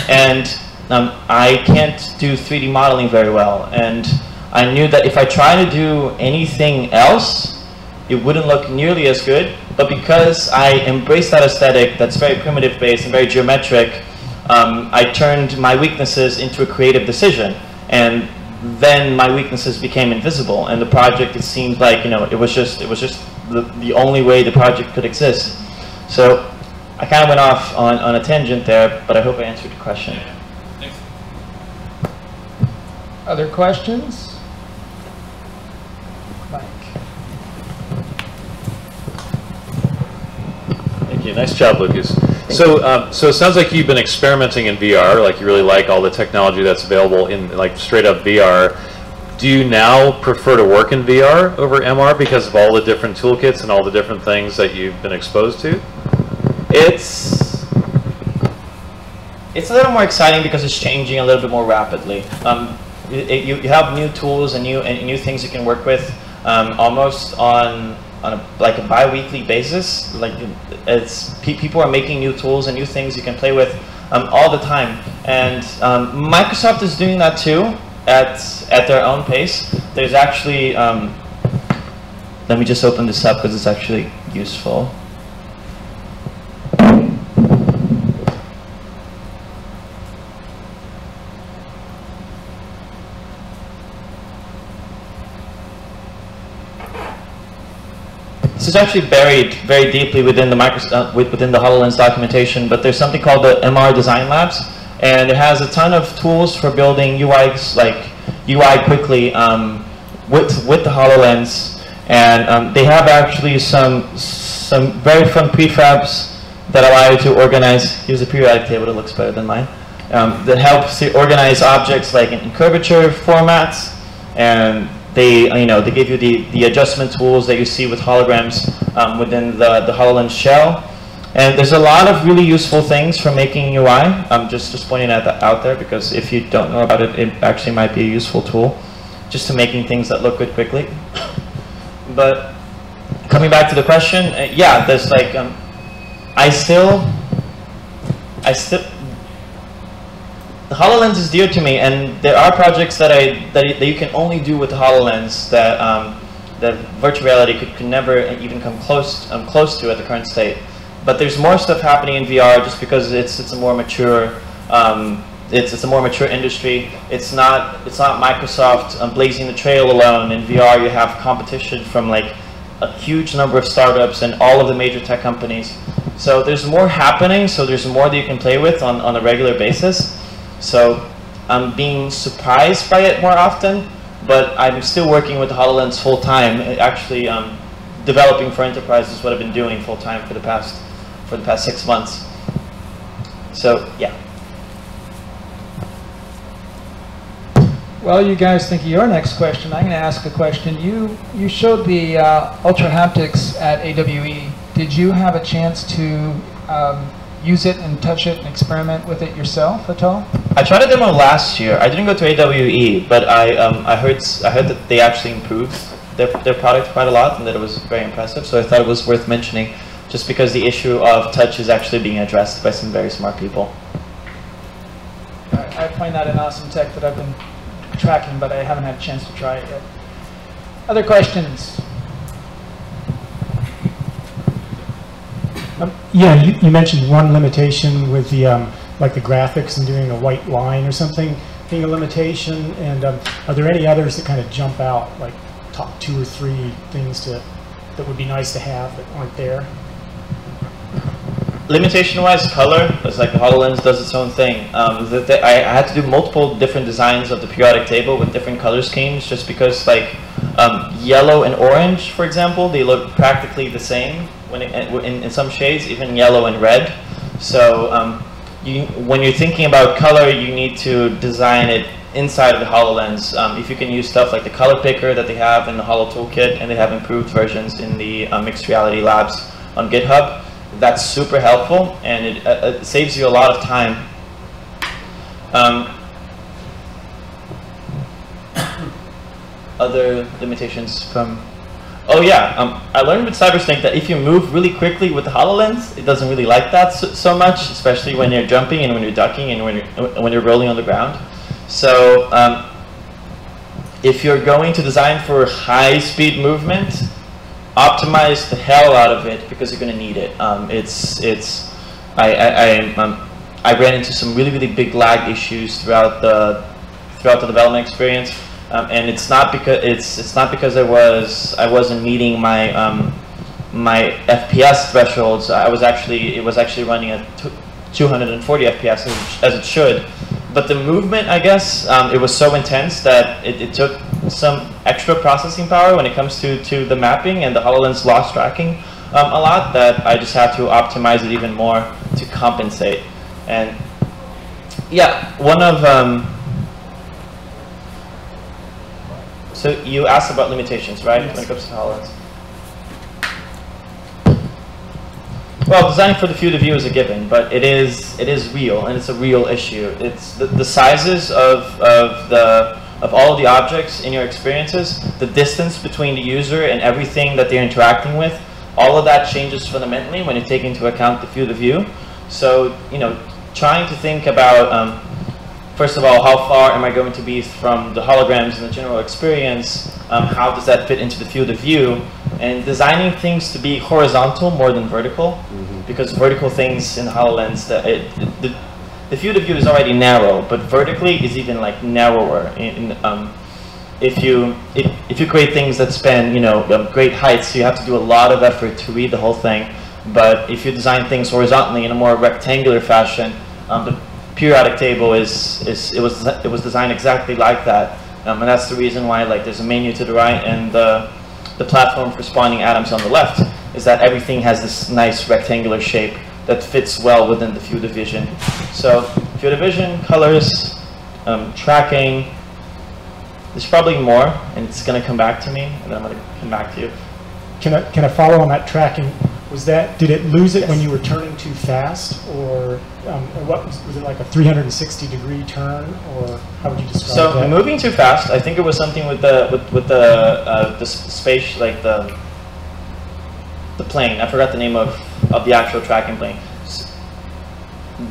Speaker 5: And um, I can't do 3D modeling very well. And I knew that if I try to do anything else, it wouldn't look nearly as good. But because I embrace that aesthetic that's very primitive based and very geometric, um, I turned my weaknesses into a creative decision. And then my weaknesses became invisible, and the project it seemed like you know it was just it was just the, the only way the project could exist. So I kind of went off on, on a tangent there, but I hope I answered your question.
Speaker 6: Thanks.
Speaker 1: Other questions? Mike.
Speaker 7: Thank you. Nice job, Lucas. So, um, so it sounds like you've been experimenting in VR. Like you really like all the technology that's available in like straight up VR. Do you now prefer to work in VR over MR because of all the different toolkits and all the different things that you've been exposed to?
Speaker 5: It's it's a little more exciting because it's changing a little bit more rapidly. Um, it, you, you have new tools and new and new things you can work with um, almost on on a, like a bi-weekly basis. Like it's people are making new tools and new things you can play with um, all the time. And um, Microsoft is doing that too at at their own pace. There's actually um, let me just open this up because it's actually useful. Is actually buried very deeply within the Microsoft, uh, within the HoloLens documentation, but there's something called the MR Design Labs, and it has a ton of tools for building UIs, like UI quickly um, with, with the HoloLens, and um, they have actually some, some very fun prefabs that allow you to organize, here's a periodic table that looks better than mine, um, that helps to organize objects like in curvature formats, and they, you know, they give you the, the adjustment tools that you see with holograms um, within the, the HoloLens shell. And there's a lot of really useful things for making UI. I'm just, just pointing that out there because if you don't know about it, it actually might be a useful tool just to making things that look good quickly. but coming back to the question, uh, yeah, there's like, um, I still, I still, HoloLens is dear to me, and there are projects that I that, that you can only do with HoloLens that um, that virtual reality could, could never even come close um, close to at the current state. But there's more stuff happening in VR just because it's it's a more mature um, it's it's a more mature industry. It's not it's not Microsoft um, blazing the trail alone. In VR, you have competition from like a huge number of startups and all of the major tech companies. So there's more happening. So there's more that you can play with on on a regular basis. So I'm being surprised by it more often, but I'm still working with the HoloLens full time. Actually, um, developing for enterprise is what I've been doing full time for the past for the past six months. So yeah.
Speaker 1: Well, you guys think of your next question. I'm going to ask a question. You you showed the uh, ultra haptics at AWE. Did you have a chance to um, use it and touch it and experiment with it yourself at all?
Speaker 5: I tried a demo last year. I didn't go to AWE, but I um, I heard I heard that they actually improved their their product quite a lot and that it was very impressive. So I thought it was worth mentioning, just because the issue of touch is actually being addressed by some very smart people.
Speaker 1: I, I find that an awesome tech that I've been tracking, but I haven't had a chance to try it yet. Other questions?
Speaker 8: Um, yeah, you, you mentioned one limitation with the um, like the graphics and doing a white line or something being a limitation. And um, are there any others that kind of jump out, like top two or three things to that would be nice to have that aren't there?
Speaker 5: Limitation-wise, color, it's like the HoloLens does its own thing. Um, the, I, I, had to do multiple different designs of the periodic table with different color schemes just because like um, yellow and orange, for example, they look practically the same when it, in, in some shades, even yellow and red. So um, you, when you're thinking about color, you need to design it inside of the HoloLens. Um, if you can use stuff like the color picker that they have in the Holo Toolkit, and they have improved versions in the uh, mixed reality labs on GitHub, that's super helpful and it, uh, it saves you a lot of time. Um, [coughs] other limitations from Oh yeah, um, I learned with Cybersnake that if you move really quickly with the HoloLens, it doesn't really like that so, so, much, especially when you're jumping and when you're ducking and when you're, when you're rolling on the ground. So um, if you're going to design for high speed movement, optimize the hell out of it because you're going to need it. Um, it's it's I I I, um, I ran into some really really big lag issues throughout the throughout the development experience. Um, and it's not because it's it's not because I was I wasn't meeting my um, my FPS thresholds. I was actually it was actually running at 240 FPS as, as, it should. But the movement, I guess, um, it was so intense that it, it, took some extra processing power when it comes to to the mapping and the Hololens loss tracking um, a lot. That I just had to optimize it even more to compensate. And yeah, one of um, so you asked about limitations, right?
Speaker 8: Yes.
Speaker 5: When it comes to HoloLens. Well, designing for the field of view is a given, but it is it is real and it's a real issue. It's the, the sizes of, of the of all of the objects in your experiences, the distance between the user and everything that they're interacting with, all of that changes fundamentally when you take into account the field of view. So, you know, trying to think about um, first of all, how far am I going to be from the holograms and the general experience? Um, how does that fit into the field of view? And designing things to be horizontal more than vertical, mm -hmm. because vertical things in HoloLens, the, it, the, the, field of view is already narrow, but vertically is even like narrower. In, in um, if you if, if you create things that span you know um, great heights, you have to do a lot of effort to read the whole thing. But if you design things horizontally in a more rectangular fashion, um, the periodic table is, is it was it was designed exactly like that, um, and that's the reason why like there's a menu to the right and the the platform for spawning atoms on the left is that everything has this nice rectangular shape that fits well within the field of vision. So field of vision, colors, um, tracking. There's probably more, and it's going to come back to me, and then I'm going to come back to you.
Speaker 8: Can I, can I follow on that tracking? Was that, did it lose it
Speaker 5: Yes.
Speaker 8: when you were turning too fast? Or um, or what, was was it like a 360 degree turn? Or how would you describe it?
Speaker 5: So
Speaker 8: that?
Speaker 5: moving too fast, I think it was something with the with, with the uh, the space like the the plane. I forgot the name of of the actual tracking plane.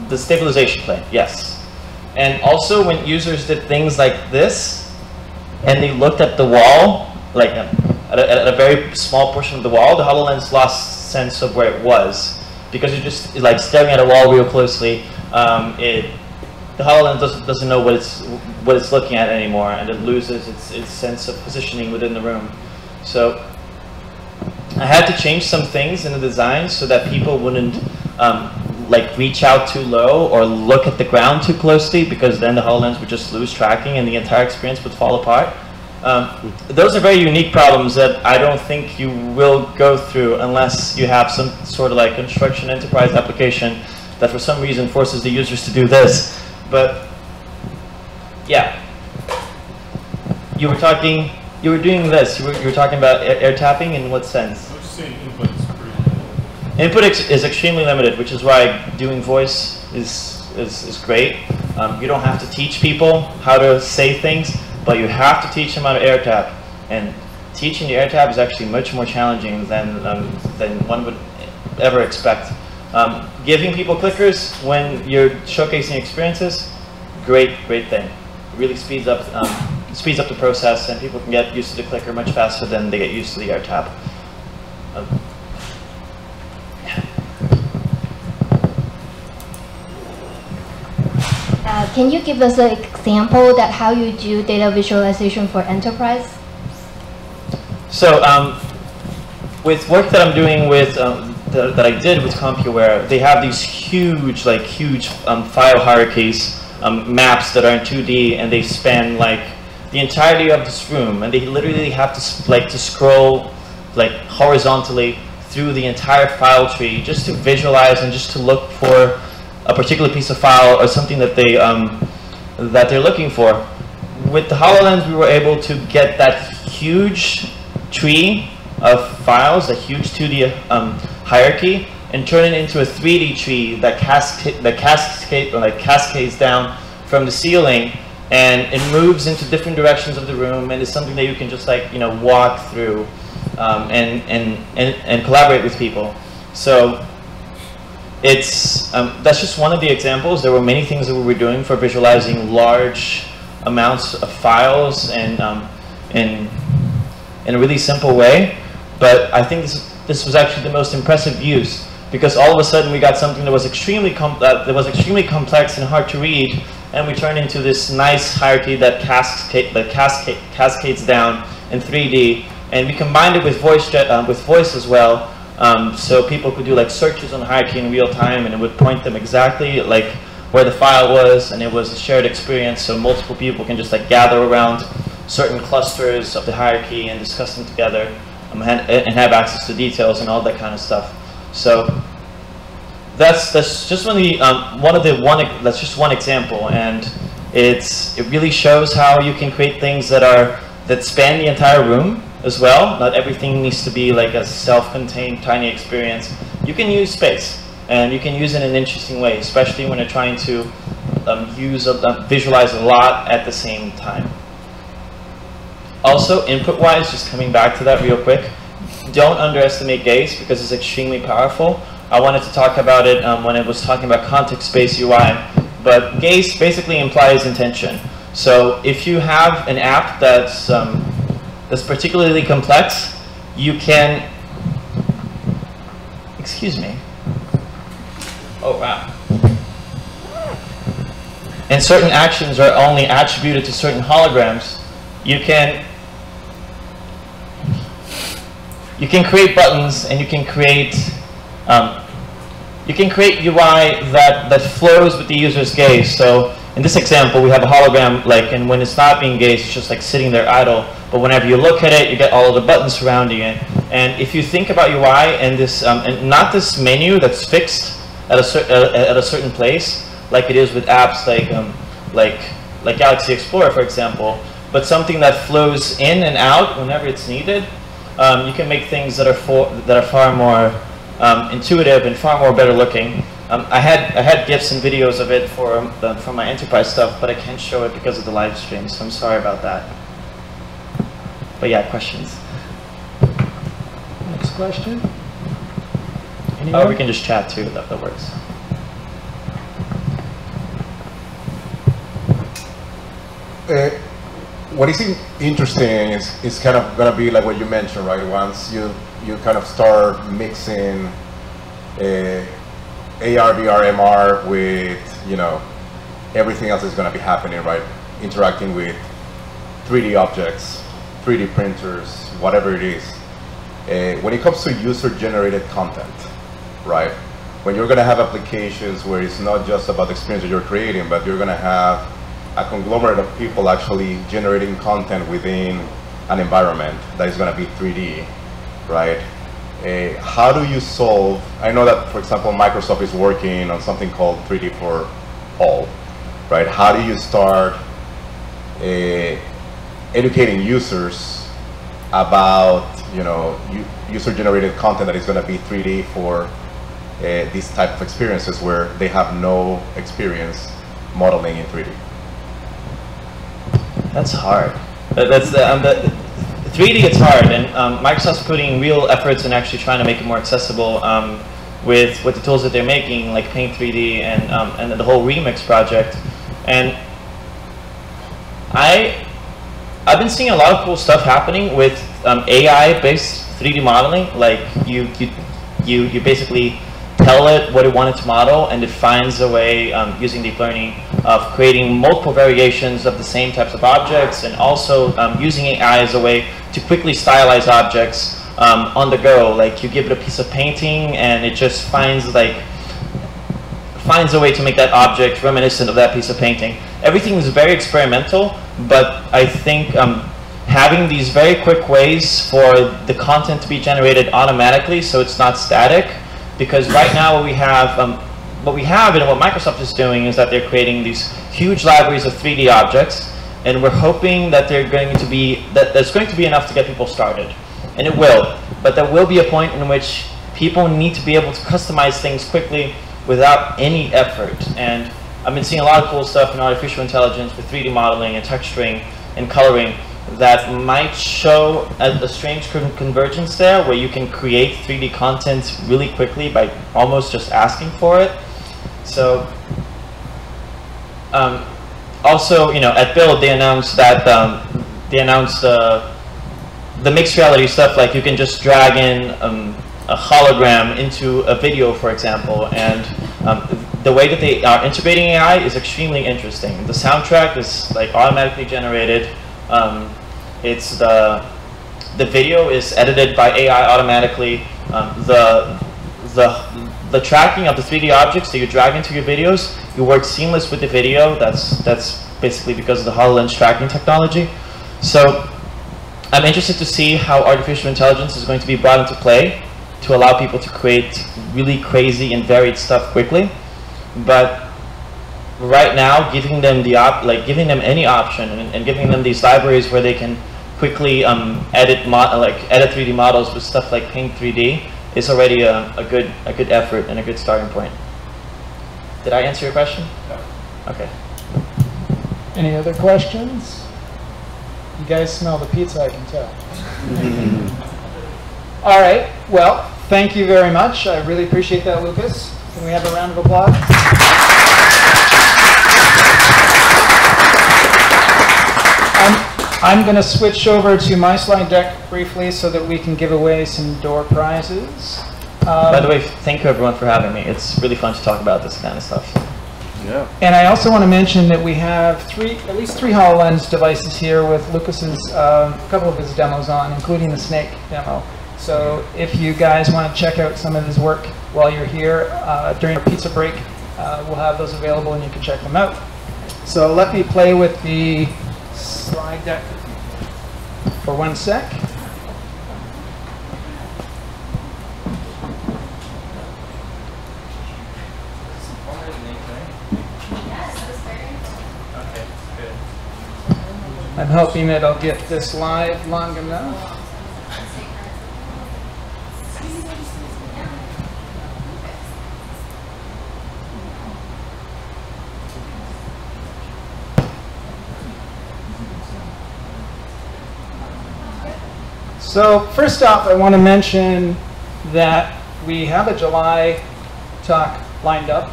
Speaker 5: The stabilization plane, yes. And also when users did things like this, and they looked at the wall, like at a, at a very small portion of the wall, the HoloLens lost sense of where it was. Because you're just like staring at a wall real closely, um, it the HoloLens doesn't, doesn't know what it's what it's looking at anymore, and it loses its, its sense of positioning within the room. So I had to change some things in the design so that people wouldn't um, like reach out too low or look at the ground too closely, because then the HoloLens would just lose tracking and the entire experience would fall apart. Um, those are very unique problems that I don't think you will go through unless you have some sort of like construction enterprise application that for some reason forces the users to do this. But yeah, you were talking, you were doing this. You were, you were talking about air, air tapping in what sense?
Speaker 9: I was just saying input is pretty.
Speaker 5: Input ex is extremely limited, which is why doing voice is is, is great. Um, you don't have to teach people how to say things, but you have to teach them how to air tap. And teaching the air tap is actually much more challenging than um, than one would ever expect. Um, giving people clickers when you're showcasing experiences, great, great thing. It really speeds up um, speeds up the process, and people can get used to the clicker much faster than they get used to the air tap.
Speaker 10: Uh, can you give us an example that how you do data visualization for enterprise?
Speaker 5: So um, with work that I'm doing with um, that I did with CompuWare, they have these huge, like huge um, file hierarchies, um, maps that are in 2D, and they span like the entirety of this room, and they literally have to like to scroll like horizontally through the entire file tree just to visualize and just to look for a particular piece of file or something that they um, that they're looking for. With the HoloLens, we were able to get that huge tree of files, a huge 2D um, hierarchy, and turn it into a 3D tree that, casca- that cascade, like cascades down from the ceiling, and it moves into different directions of the room, and it's something that you can just like you know walk through um, and, and, and, and collaborate with people. So it's um, that's just one of the examples. There were many things that we were doing for visualizing large amounts of files and um, in in a really simple way. But I think this this was actually the most impressive use because all of a sudden we got something that was extremely uh, that was extremely complex and hard to read, and we turned into this nice hierarchy that, cascade, that cascade, cascades down in 3D. And we combined it with voice, uh, with voice as well, um, so people could do like searches on hierarchy in real time, and it would point them exactly like where the file was, and it was a shared experience, so multiple people can just like gather around certain clusters of the hierarchy and discuss them together um, and, and have access to details and all that kind of stuff. So that's that's just one of the um, one of the one that's just one example, and it's it really shows how you can create things that are that span the entire room as well. Not everything needs to be like a self-contained tiny experience. You can use space, and you can use it in an interesting way, especially when you're trying to um, use a, uh, visualize a lot at the same time. Also, input-wise, just coming back to that real quick, don't underestimate gaze because it's extremely powerful. I wanted to talk about it um, when I was talking about context-based UI, but gaze basically implies intention. So if you have an app that's, um, that's particularly complex, you can, excuse me. Oh, wow. And certain actions are only attributed to certain holograms, you can you can create buttons and you can create um, you can create UI that, that flows with the user's gaze. So in this example, we have a hologram, like, and when it's not being gazed, it's just like sitting there idle. But whenever you look at it, you get all of the buttons surrounding it. And if you think about UI and this, um, and not this menu that's fixed at a, at a certain place, like it is with apps like, um, like, like Galaxy Explorer, for example, but something that flows in and out whenever it's needed, um, you can make things that are, for, that are far more um, intuitive and far more better looking. Um, I had I had gifs and videos of it for um, the, for my enterprise stuff, but I can't show it because of the live stream, so I'm sorry about that. But yeah, questions.
Speaker 1: Next question.
Speaker 5: Anyone? Oh, we can just chat too. That, that works.
Speaker 11: Uh, what is interesting is, is kind of going to be like what you mentioned, right? Once you you kind of start mixing uh, AR, VR, MR with, you know, everything else is going to be happening, right? Interacting with 3D objects, 3D printers, whatever it is. Uh, when it comes to user-generated content, right? When you're going to have applications where it's not just about the experience that you're creating, but you're going to have a conglomerate of people actually generating content within an environment that is going to be 3D, right? Uh, how do you solve, I know that, for example, Microsoft is working on something called 3D for all, right? How do you start uh, educating users about, you know, user-generated content that is going to be 3D for uh, these type of experiences where they have no experience modeling in 3D?
Speaker 5: That's hard. That's the, um, the, 3D, it's hard, and um, Microsoft's putting real efforts in actually trying to make it more accessible um, with, with the tools that they're making, like Paint 3D and, um, and the whole Remix project. And I, I've been seeing a lot of cool stuff happening with um, AI-based 3D modeling. Like you, you, you, you basically tell it what it wanted to model, and it finds a way, um, using deep learning, of creating multiple variations of the same types of objects, and also um, using AI as a way to quickly stylize objects um, on the go. Like you give it a piece of painting, and it just finds like finds a way to make that object reminiscent of that piece of painting. Everything is very experimental, but I think um, having these very quick ways for the content to be generated automatically so it's not static because right now what we have, um, what we have and what Microsoft is doing is that they're creating these huge libraries of 3D objects, and we're hoping that they're going to be that there's going to be enough to get people started, and it will. But there will be a point in which people need to be able to customize things quickly without any effort. And I've been seeing a lot of cool stuff in artificial intelligence with 3D modeling and texturing and coloring that might show a, a, strange convergence there where you can create 3D content really quickly by almost just asking for it. So um, also, you know, at Build they announced that um, they announced uh, the mixed reality stuff like you can just drag in um, a hologram into a video, for example, and um, the way that they are integrating AI is extremely interesting. The soundtrack is like automatically generated. Um, it's the the video is edited by AI automatically. Um, the the the tracking of the 3D objects that you drag into your videos, you work seamless with the video. That's that's basically because of the HoloLens tracking technology. So I'm interested to see how artificial intelligence is going to be brought into play to allow people to create really crazy and varied stuff quickly. But right now, giving them the op like giving them any option and, and giving them these libraries where they can quickly um, edit like edit 3D models with stuff like Paint 3D is already a, a good a good effort and a good starting point. Did I answer your question? Okay.
Speaker 1: Any other questions? You guys smell the pizza, I can tell. [laughs] All right. Well, thank you very much. I really appreciate that, Lucas. Can we have a round of applause? I'm, I'm going to switch over to my slide deck briefly so that we can give away some door prizes. Um,
Speaker 5: By the way, thank you everyone for having me. It's really fun to talk about this kind of stuff.
Speaker 11: Yeah.
Speaker 1: And I also want to mention that we have three, at least three HoloLens devices here with Lucas's, uh, a couple of his demos on, including the Snake demo. So if you guys want to check out some of his work while you're here uh, during a pizza break, uh, we'll have those available and you can check them out. So let me play with the slide deck for one sec. I'm hoping that I'll get this live long enough. So first off, I want to mention that we have a July talk lined up.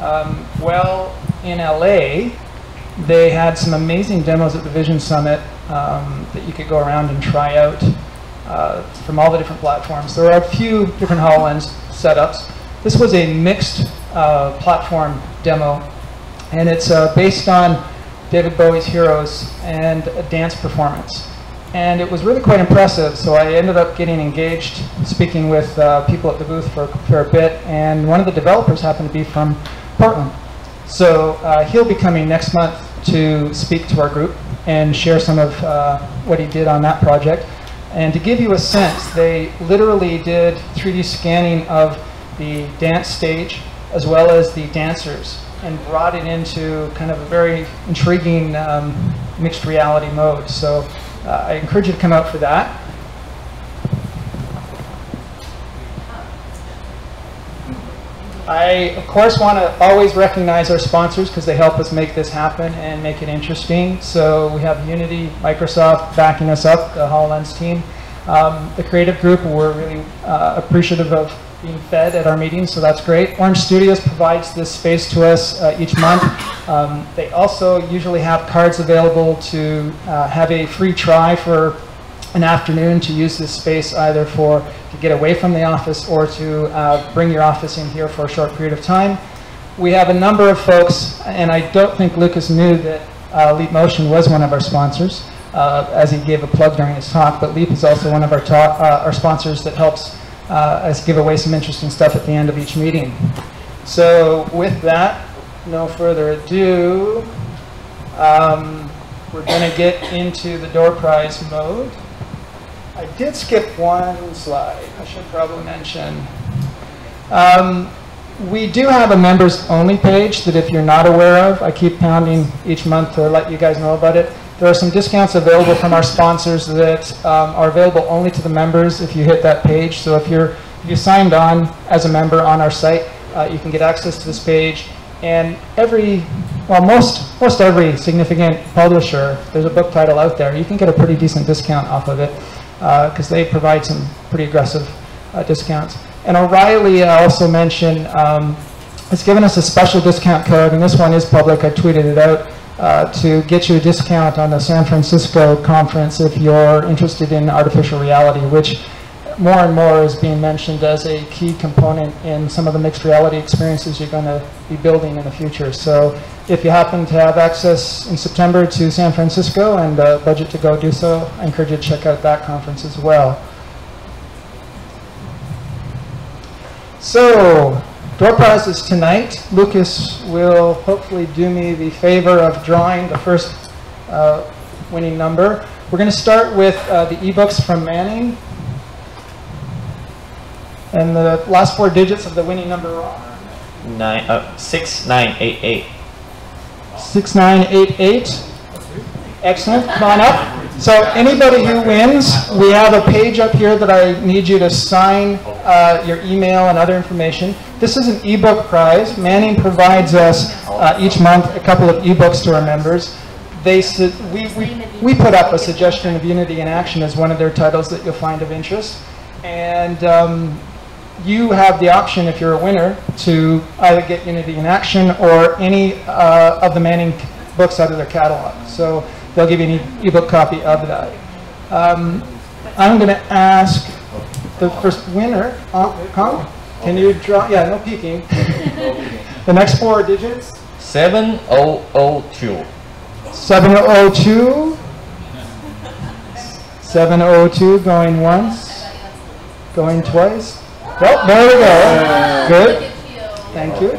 Speaker 1: Um, well, in LA, they had some amazing demos at the Vision Summit um, that you could go around and try out uh, from all the different platforms. There are a few different HoloLens setups. This was a mixed uh, platform demo, and it's uh, based on David Bowie's Heroes and a dance performance. And it was really quite impressive, so I ended up getting engaged, speaking with uh, people at the booth for, for a bit, and one of the developers happened to be from Portland. So uh, he'll be coming next month to speak to our group and share some of uh, what he did on that project. And to give you a sense, they literally did 3D scanning of the dance stage as well as the dancers and brought it into kind of a very intriguing um, mixed reality mode. So uh, I encourage you to come out for that. I, of course, want to always recognize our sponsors because they help us make this happen and make it interesting. So we have Unity, Microsoft backing us up, the HoloLens team. Um, the creative group, we're really uh, appreciative of being fed at our meetings, so that's great. Orange Studios provides this space to us uh, each month. Um, they also usually have cards available to uh, have a free try for an afternoon to use this space either for to get away from the office or to uh, bring your office in here for a short period of time. We have a number of folks, and I don't think Lucas knew that uh, Leap Motion was one of our sponsors, uh, as he gave a plug during his talk, but Leap is also one of our, uh, our sponsors that helps uh, us give away some interesting stuff at the end of each meeting. So with that, no further ado, um, we're going to get into the door prize mode. I did skip one slide. I should probably mention. Um, we do have a members only page that if you're not aware of, I keep pounding each month to let you guys know about it. There are some discounts available from our sponsors that um, are available only to the members if you hit that page. So if you're if you signed on as a member on our site, uh, you can get access to this page. And every, well, most most every significant publisher, there's a book title out there, you can get a pretty decent discount off of it because uh, they provide some pretty aggressive uh, discounts. And O'Reilly uh, also mentioned um, has given us a special discount code, and this one is public. I tweeted it out uh, to get you a discount on the San Francisco conference if you're interested in artificial reality, which more and more is being mentioned as a key component in some of the mixed reality experiences you're going to be building in the future. So if you happen to have access in September to San Francisco and a budget to go do so, I encourage you to check out that conference as well. So, door prizes tonight. Lucas will hopefully do me the favor of drawing the first uh, winning number. We're going to start with uh, the ebooks from Manning. And the last four digits of the winning number are
Speaker 5: Nine, uh, six, nine, eight, eight.
Speaker 1: 6988. Excellent. Come on up. So anybody who wins, we have a page up here that I need you to sign uh, your email and other information. This is an ebook prize. Manning provides us uh, each month a couple of ebooks to our members. They we, we, we put up a suggestion of Unity in Action as one of their titles that you'll find of interest. And um, you have the option, if you're a winner, to either get Unity in Action or any uh, of the Manning books out of their catalog. So they'll give you an e- ebook copy of that. Um, I'm going to ask the first winner, uh, huh? Can you draw? Yeah, no peeking. [laughs] the next four digits.
Speaker 12: 7002.
Speaker 1: 702. 702 going once, going twice. Well, there we go. Good. Thank you.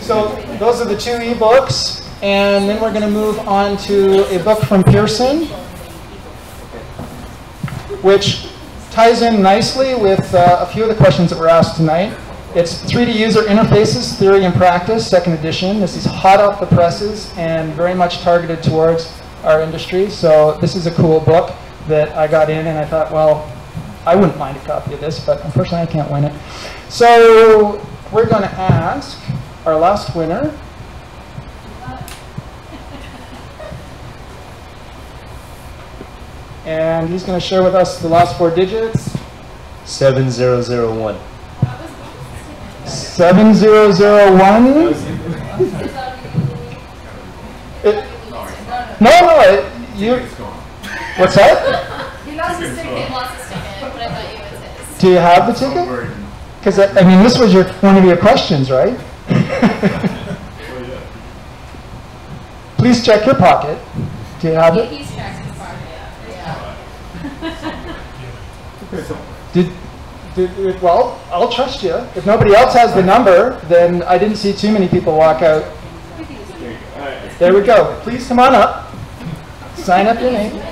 Speaker 1: So those are the two ebooks, and then we're going to move on to a book from Pearson, which ties in nicely with uh, a few of the questions that were asked tonight. It's 3D User Interfaces, Theory and Practice, second edition. This is hot off the presses and very much targeted towards our industry. So this is a cool book that I got in and I thought, well, I wouldn't mind a copy of this, but unfortunately I can't win it. So we're going to ask our last winner. And he's going to share with us the last four digits.
Speaker 12: 7001.
Speaker 1: 7001. It- no, no, it, you. What's that?
Speaker 4: He lost his ticket. Lost his ticket, but I thought you was his.
Speaker 1: Do you have the ticket? Because I I mean, this was your one of your questions, right? [laughs] Please check your pocket. Do you have it?
Speaker 4: He's checked his pocket. Yeah. [laughs]
Speaker 1: Did, did, well, I'll trust you. If nobody else has the number, then I didn't see too many people walk out. There we go. Please come on up. Sign up your name.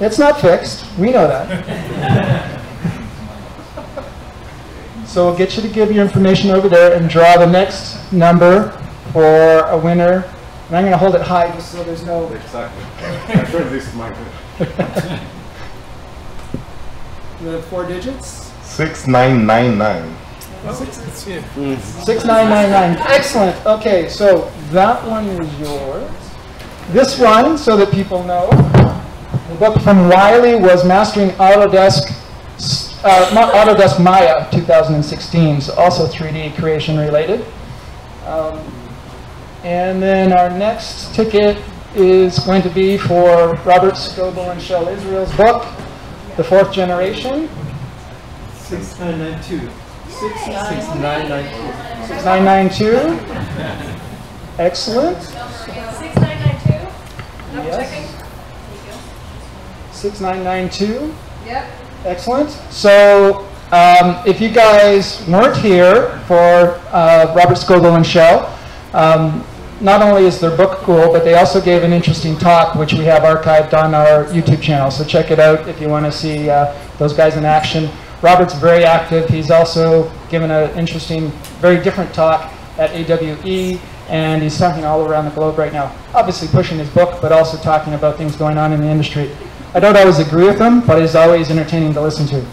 Speaker 1: It's not fixed. We know that. [laughs] So we'll get you to give your information over there and draw the next number for a winner. And I'm going to hold it high just so there's no.
Speaker 11: Exactly. I'm sure this is my
Speaker 1: The four digits?
Speaker 11: 6999.
Speaker 1: 6999. Excellent. Okay, so that one is yours. This one, so that people know, the book from Wiley was Mastering Autodesk, uh, Ma- Autodesk Maya 2016, so also 3D creation related. Um, and then our next ticket is going to be for Robert Scoble and Shel Israel's book, The Fourth Generation.
Speaker 2: 6992.
Speaker 12: 6992.
Speaker 1: 6992. Excellent.
Speaker 4: 6992? No
Speaker 1: Yes.
Speaker 4: checking?
Speaker 1: 6992.
Speaker 4: Yep.
Speaker 1: Excellent. So um, if you guys weren't here for uh, Robert Scoble and Shel, um, not only is their book cool, but they also gave an interesting talk, which we have archived on our YouTube channel. So check it out if you want to see uh, those guys in action. Robert's very active. He's also given an interesting, very different talk at AWE, and he's talking all around the globe right now. Obviously pushing his book, but also talking about things going on in the industry. I don't always agree with him, but he's always entertaining to listen to.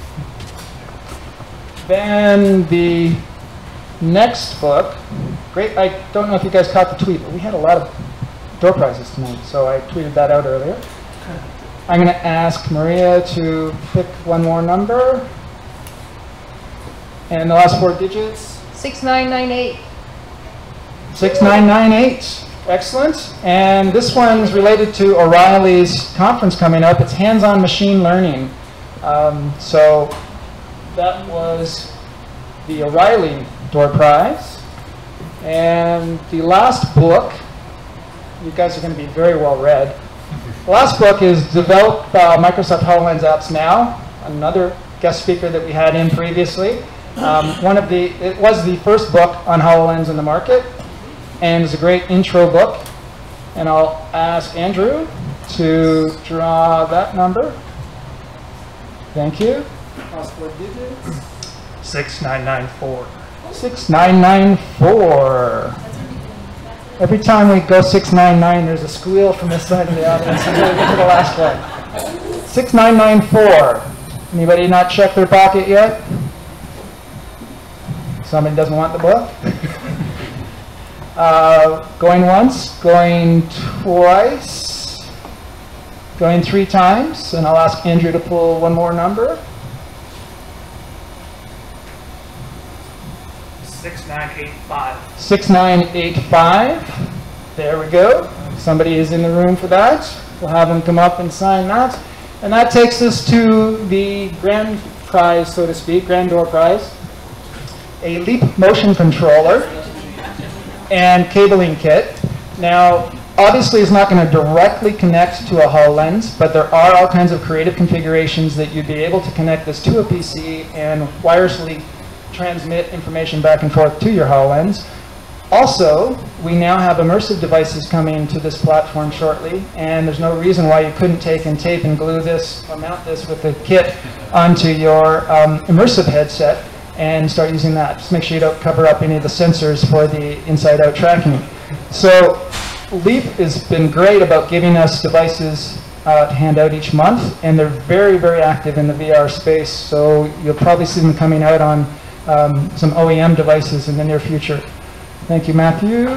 Speaker 1: Then the next book, great, I don't know if you guys caught the tweet, but we had a lot of door prizes tonight, so I tweeted that out earlier. I'm going to ask Maria to pick one more number. And the last four digits,
Speaker 13: 6998.
Speaker 1: 6998. Excellent. And this one's related to O'Reilly's conference coming up. It's hands-on machine learning. Um, so that was the O'Reilly door prize. And the last book, you guys are going to be very well read. The last book is Develop uh, Microsoft HoloLens Apps Now, another guest speaker that we had in previously. Um, one of the, it was the first book on HoloLens in the market, and it's a great intro book. And I'll ask Andrew to draw that number. Thank you. Last digits.
Speaker 8: 6994.
Speaker 1: 6994. Every time we go 699, there's a squeal from this side of the audience until we get to the last one. 6994. Anybody not check their pocket yet? Somebody doesn't want the book? Uh, going once, going twice, going three times, and I'll ask Andrew to pull one more number.
Speaker 8: 6985.
Speaker 1: 6985. There we go. Somebody is in the room for that. We'll have them come up and sign that. And that takes us to the grand prize, so to speak, grand door prize. A Leap motion controller and cabling kit. Now, obviously it's not going to directly connect to a HoloLens, but there are all kinds of creative configurations that you'd be able to connect this to a PC and wirelessly transmit information back and forth to your HoloLens. Also, we now have immersive devices coming to this platform shortly, and there's no reason why you couldn't take and tape and glue this, or mount this with the kit onto your um, immersive headset and start using that. Just make sure you don't cover up any of the sensors for the inside-out tracking. So Leap has been great about giving us devices uh, to hand out each month, and they're very, very active in the VR space, so you'll probably see them coming out on um, some OEM devices in the near future. Thank you, Matthew.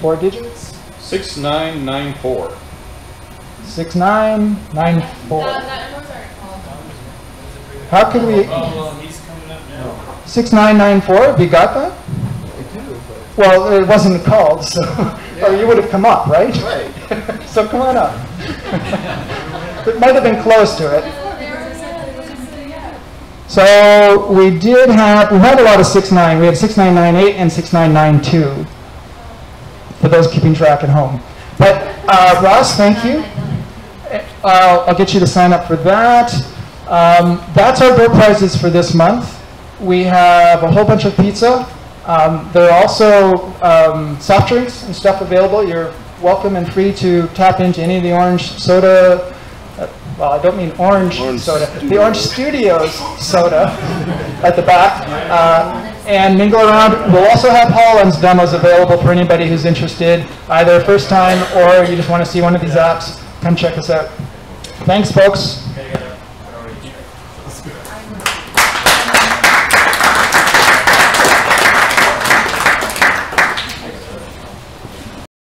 Speaker 1: Four digits?
Speaker 9: 6994.
Speaker 1: 6994.
Speaker 4: That, that number's already called.
Speaker 1: How could we?
Speaker 9: well, he's coming up now.
Speaker 1: 6994, have you got that? Well, it wasn't called, so, [laughs] or you would have come up, right?
Speaker 11: Right. [laughs]
Speaker 1: So come on up. It might have been close to it. So we did have, we had a lot of 69. We had 6998 and 6992 for those keeping track at home. But uh, Ross, thank you. Uh, I'll get you to sign up for that. Um, that's our door prizes for this month. We have a whole bunch of pizza. Um, there are also um, soft drinks and stuff available. You're welcome and free to tap into any of the orange soda. Uh, well, I don't mean orange,
Speaker 11: Orange
Speaker 1: soda. The Orange Studios soda [laughs] at the back. Uh, and mingle around. We'll also have HoloLens demos available for anybody who's interested, either first time or you just want to see one of these apps. Come check us out. Thanks, folks.